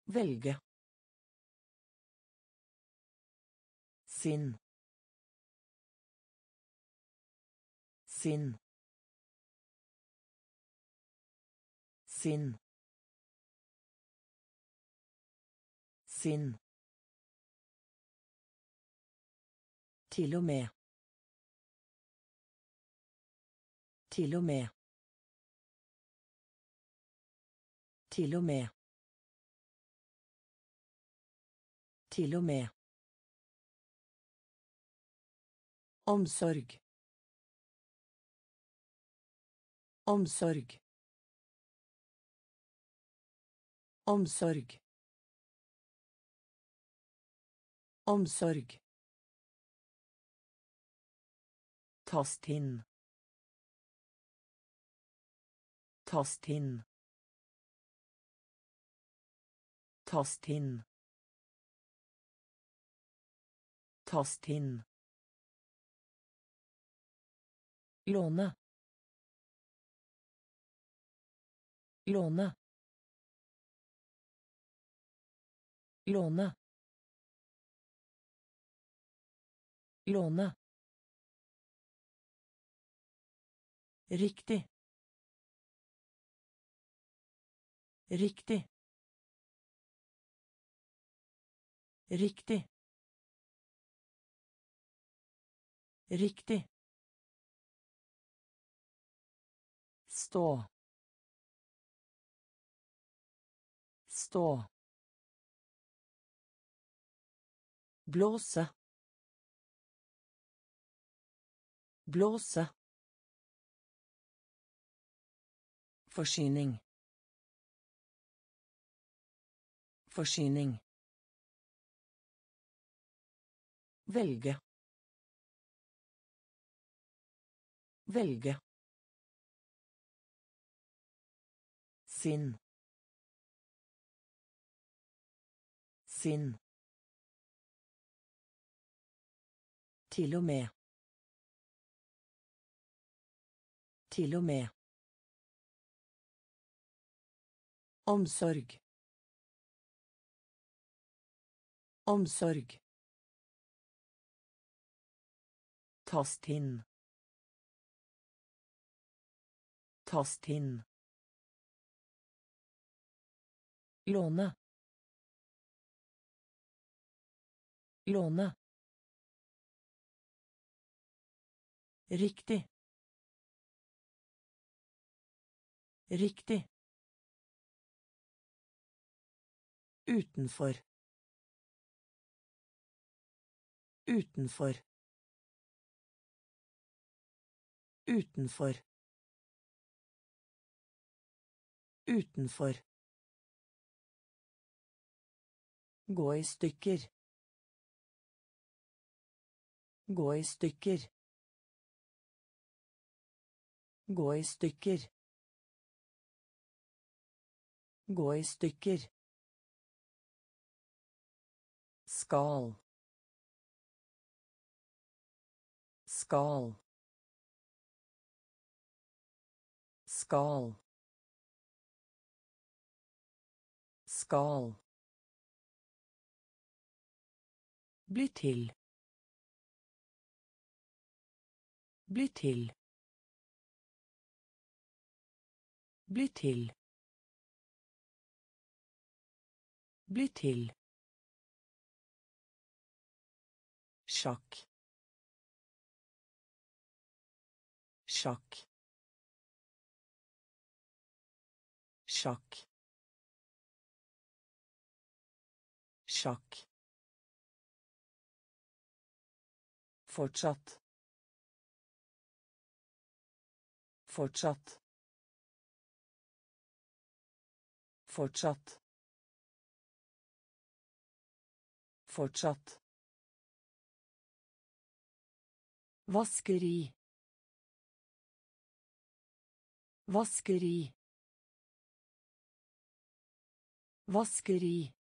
Velge. Sinn. Sinn. Sinn. Sinn. Til og med. Til Omsorg. Omsorg. Omsorg. Omsorg. Tast inn. Tast inn. Tast inn. Tast inn. Låne. Låne. Låne. Låne. Riktig. Riktig. Riktig. Riktig. Stå stå blåse blåse Forsyning. Forsyning. Velge. Velge. Sinn. Sinn. Til og med. Til og med. Omsorg. Omsorg. Tast inn. Tast inn. Låne. Låne. Riktig. Riktig. Utenfor. Utenfor. Utenfor. Utenfor. Gå i stykker. Gå i stykker. Gå i stykker. Gå i stykker. Skal. Skal. Skal. Skal. Bli til. Bli til. Bli til. Bli til. Sjakk. Sjakk. Sjakk. Sjakk. Fortsatt. Fortsatt. Fortsatt. Fortsatt. Vaskeri. Vaskeri. Vaskeri.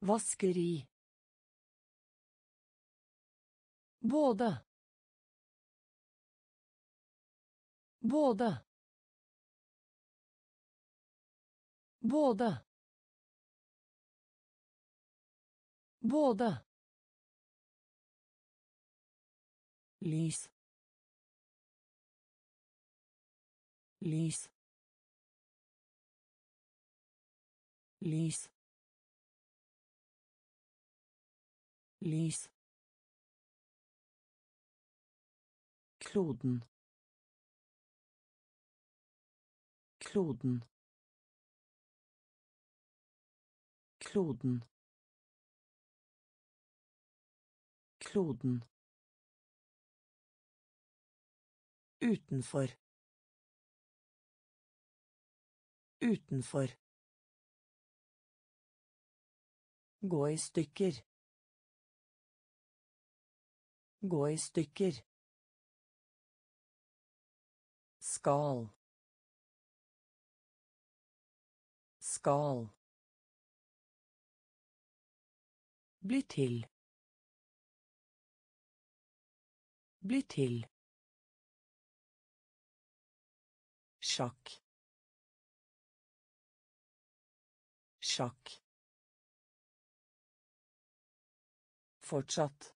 Vaskeri. Både. Både. Både. Både. lys lys lys lys kloden kloden kloden kloden Utenfor. Utenfor. Gå i stykker. Gå i stykker. Skal. Skal. Bli til. Bli til. sjakk sjakk fortsatt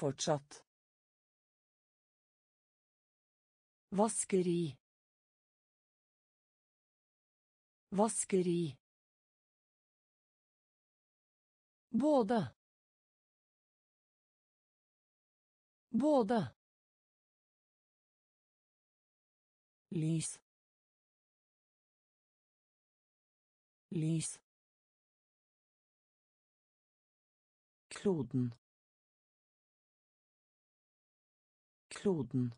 fortsatt vaskeri vaskeri både både lys lys kloden kloden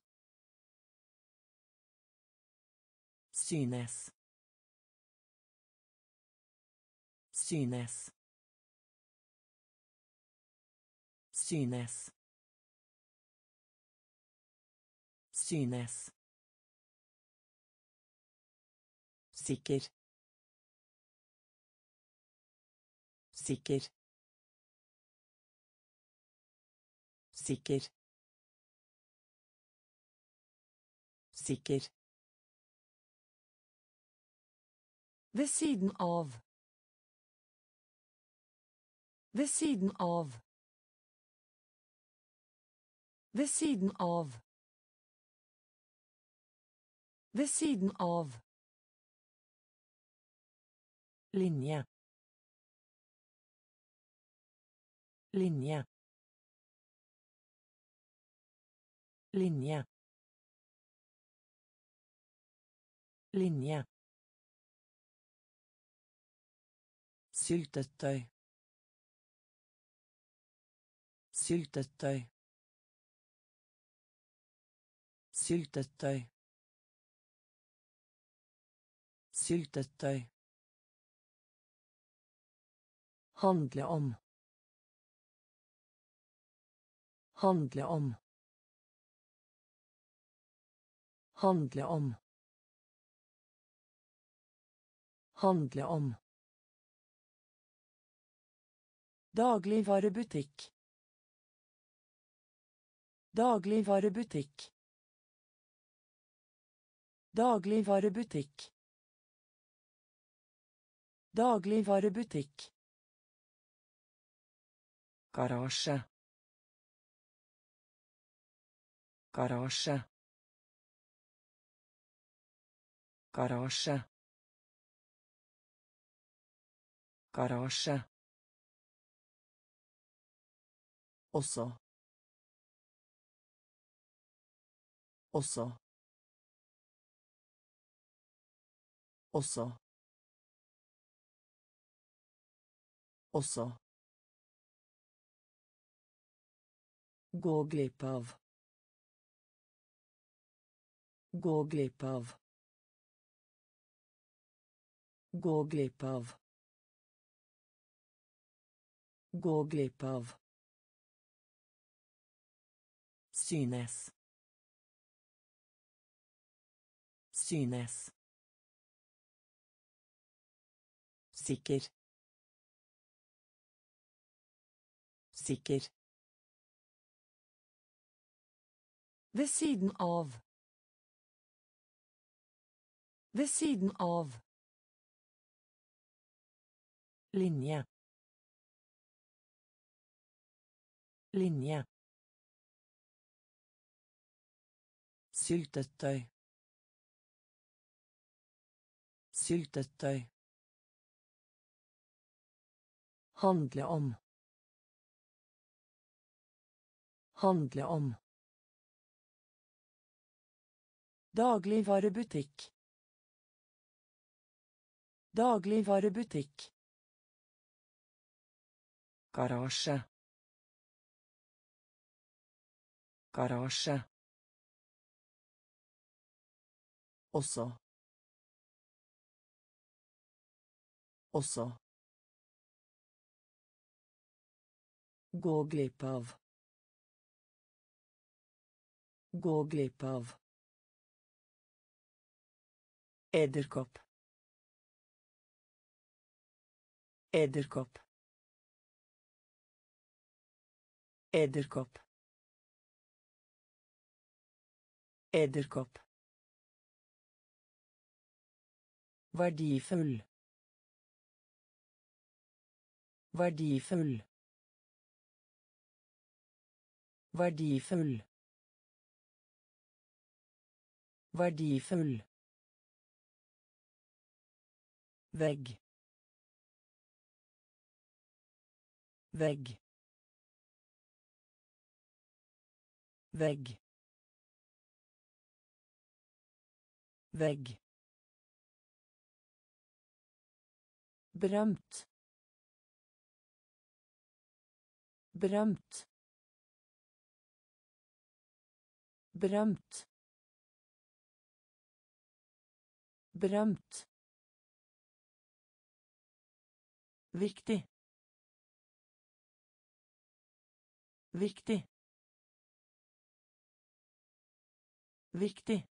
synes. Synes. Synes. Synes. Sikker. Sikker. Sikker. Sikker ved siden av. Ved siden av. Ved siden av. Ved siden av. Linje. Linje. Linje. Linje syltetøy syltetøy syltetøy syltetøy Handle om. Handle om. Handle om. Handle om. Dagligvarebutikk. Dagligvarebutikk. Dagligvarebutikk. Dagligvarebutikk. Garasje. Garasje. Garasje. Garasje. Også. Også. Også. Også. Gå glipp av. Gå glipp av. Gå glipp av. Gå glipp av. Synes. Synes. Sikker. Sikker. Ved siden av. Ved siden av. Linje. Linje. Syltetøy. Syltetøy. Handle om. Handle om. Dagligvarebutikk. Dagligvarebutikk. Garasje. Garasje. Også. Også. Gå glipp av. Gå glipp av. Edderkopp. Edderkopp. Edderkopp. Edderkopp. Verdifull. Verdifull. Verdifull. Verdifull. Vegg. Vegg. Vegg. Vegg. Berømt. Berømt. Berømt. Berømt. Viktig. Viktig. Viktig.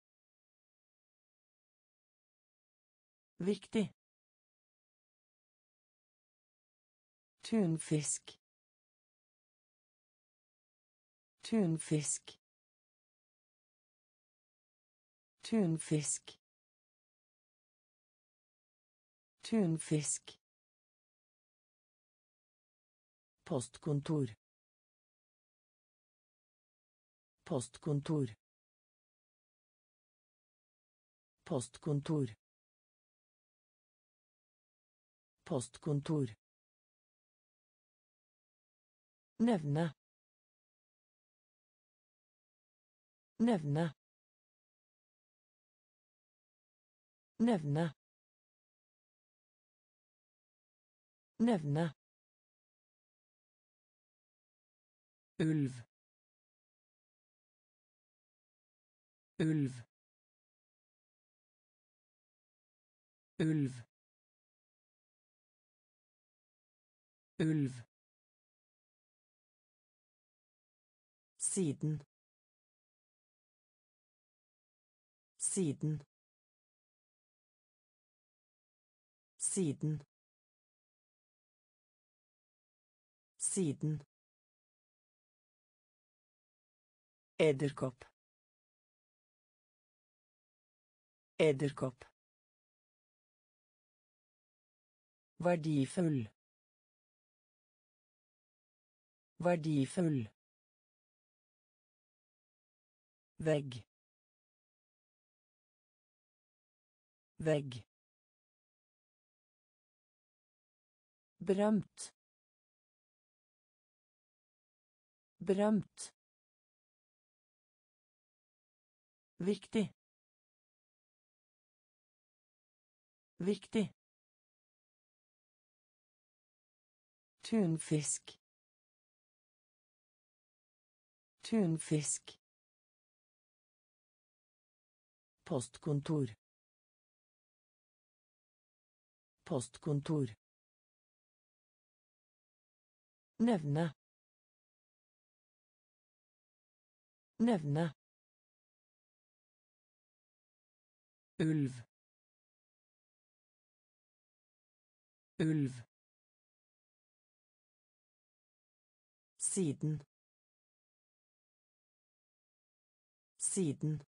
Viktig. Tunfisk. Tunfisk. Tunfisk. Tunfisk. Postkontor. Postkontor. Postkontor. Postkontor. Nevne. Nevne. Nevne. Nevne. Ulv. Ulv. Ulv. Ulv. Siden. Siden. Siden. Siden. Edderkopp. Edderkopp. Verdifull. Verdifull. Vegg. Vegg. Berømt. Berømt. Viktig. Viktig. Tunfisk. Tunfisk. Postkontor. Postkontor. Nevne. Nevne. Ulv. Ulv. Siden. Siden.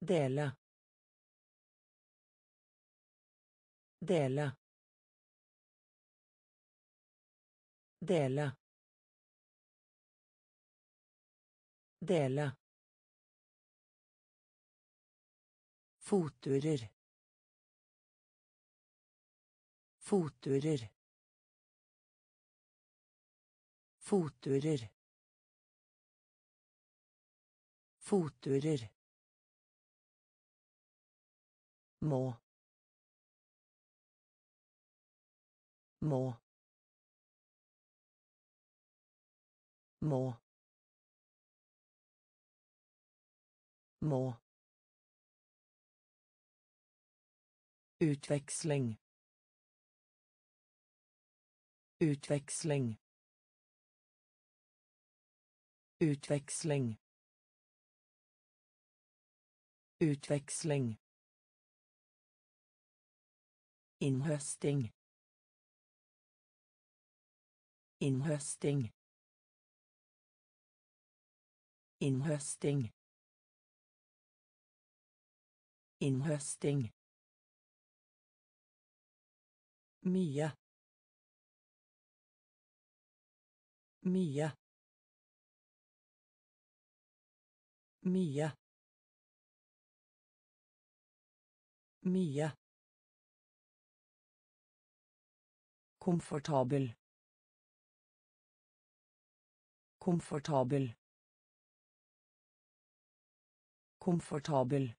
Dele. Dele. Dele. Dele. Fotturer. Fotturer. Fotturer. Fotturer. Må. Må. Må. Må. Utveksling. Utveksling. Utveksling. Utveksling. Innhøsting. Innhøsting. Innhøsting. Innhøsting. Mye. Mye. Mye. Mye. Komfortabel. Komfortabel. Komfortabel.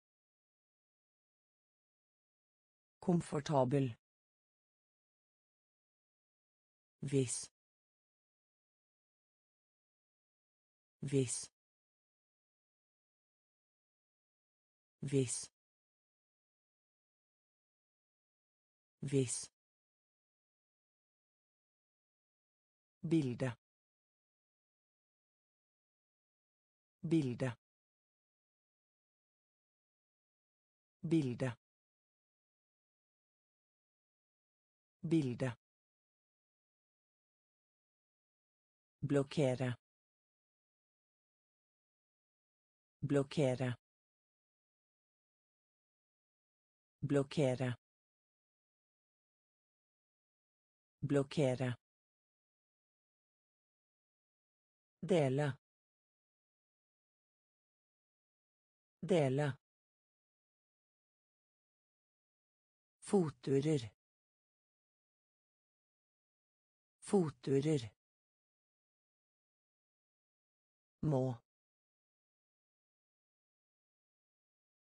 Komfortabel. Hvis. Hvis. Hvis. Hvis. Bilde. Bilde. Bilde. Bilde. Blokkere. Blokkere. Blokkere. Blokkere. Dele. Dele. Fotturer. Fotturer. Må.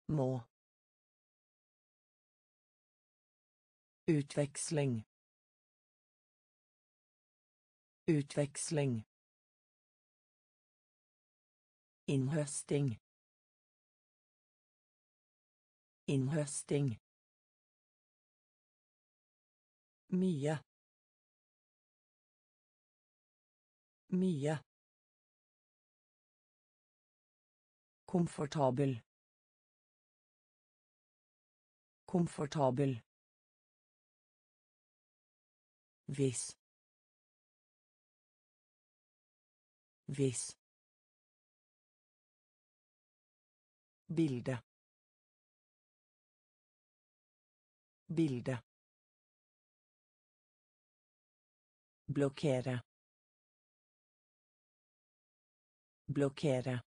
Må. Utveksling. Utveksling. Innhøsting. Innhøsting. Mye. Mye. Komfortabel. Komfortabel. Hvis. Hvis. Bilde. Bilde. Blokkere. Blokkere.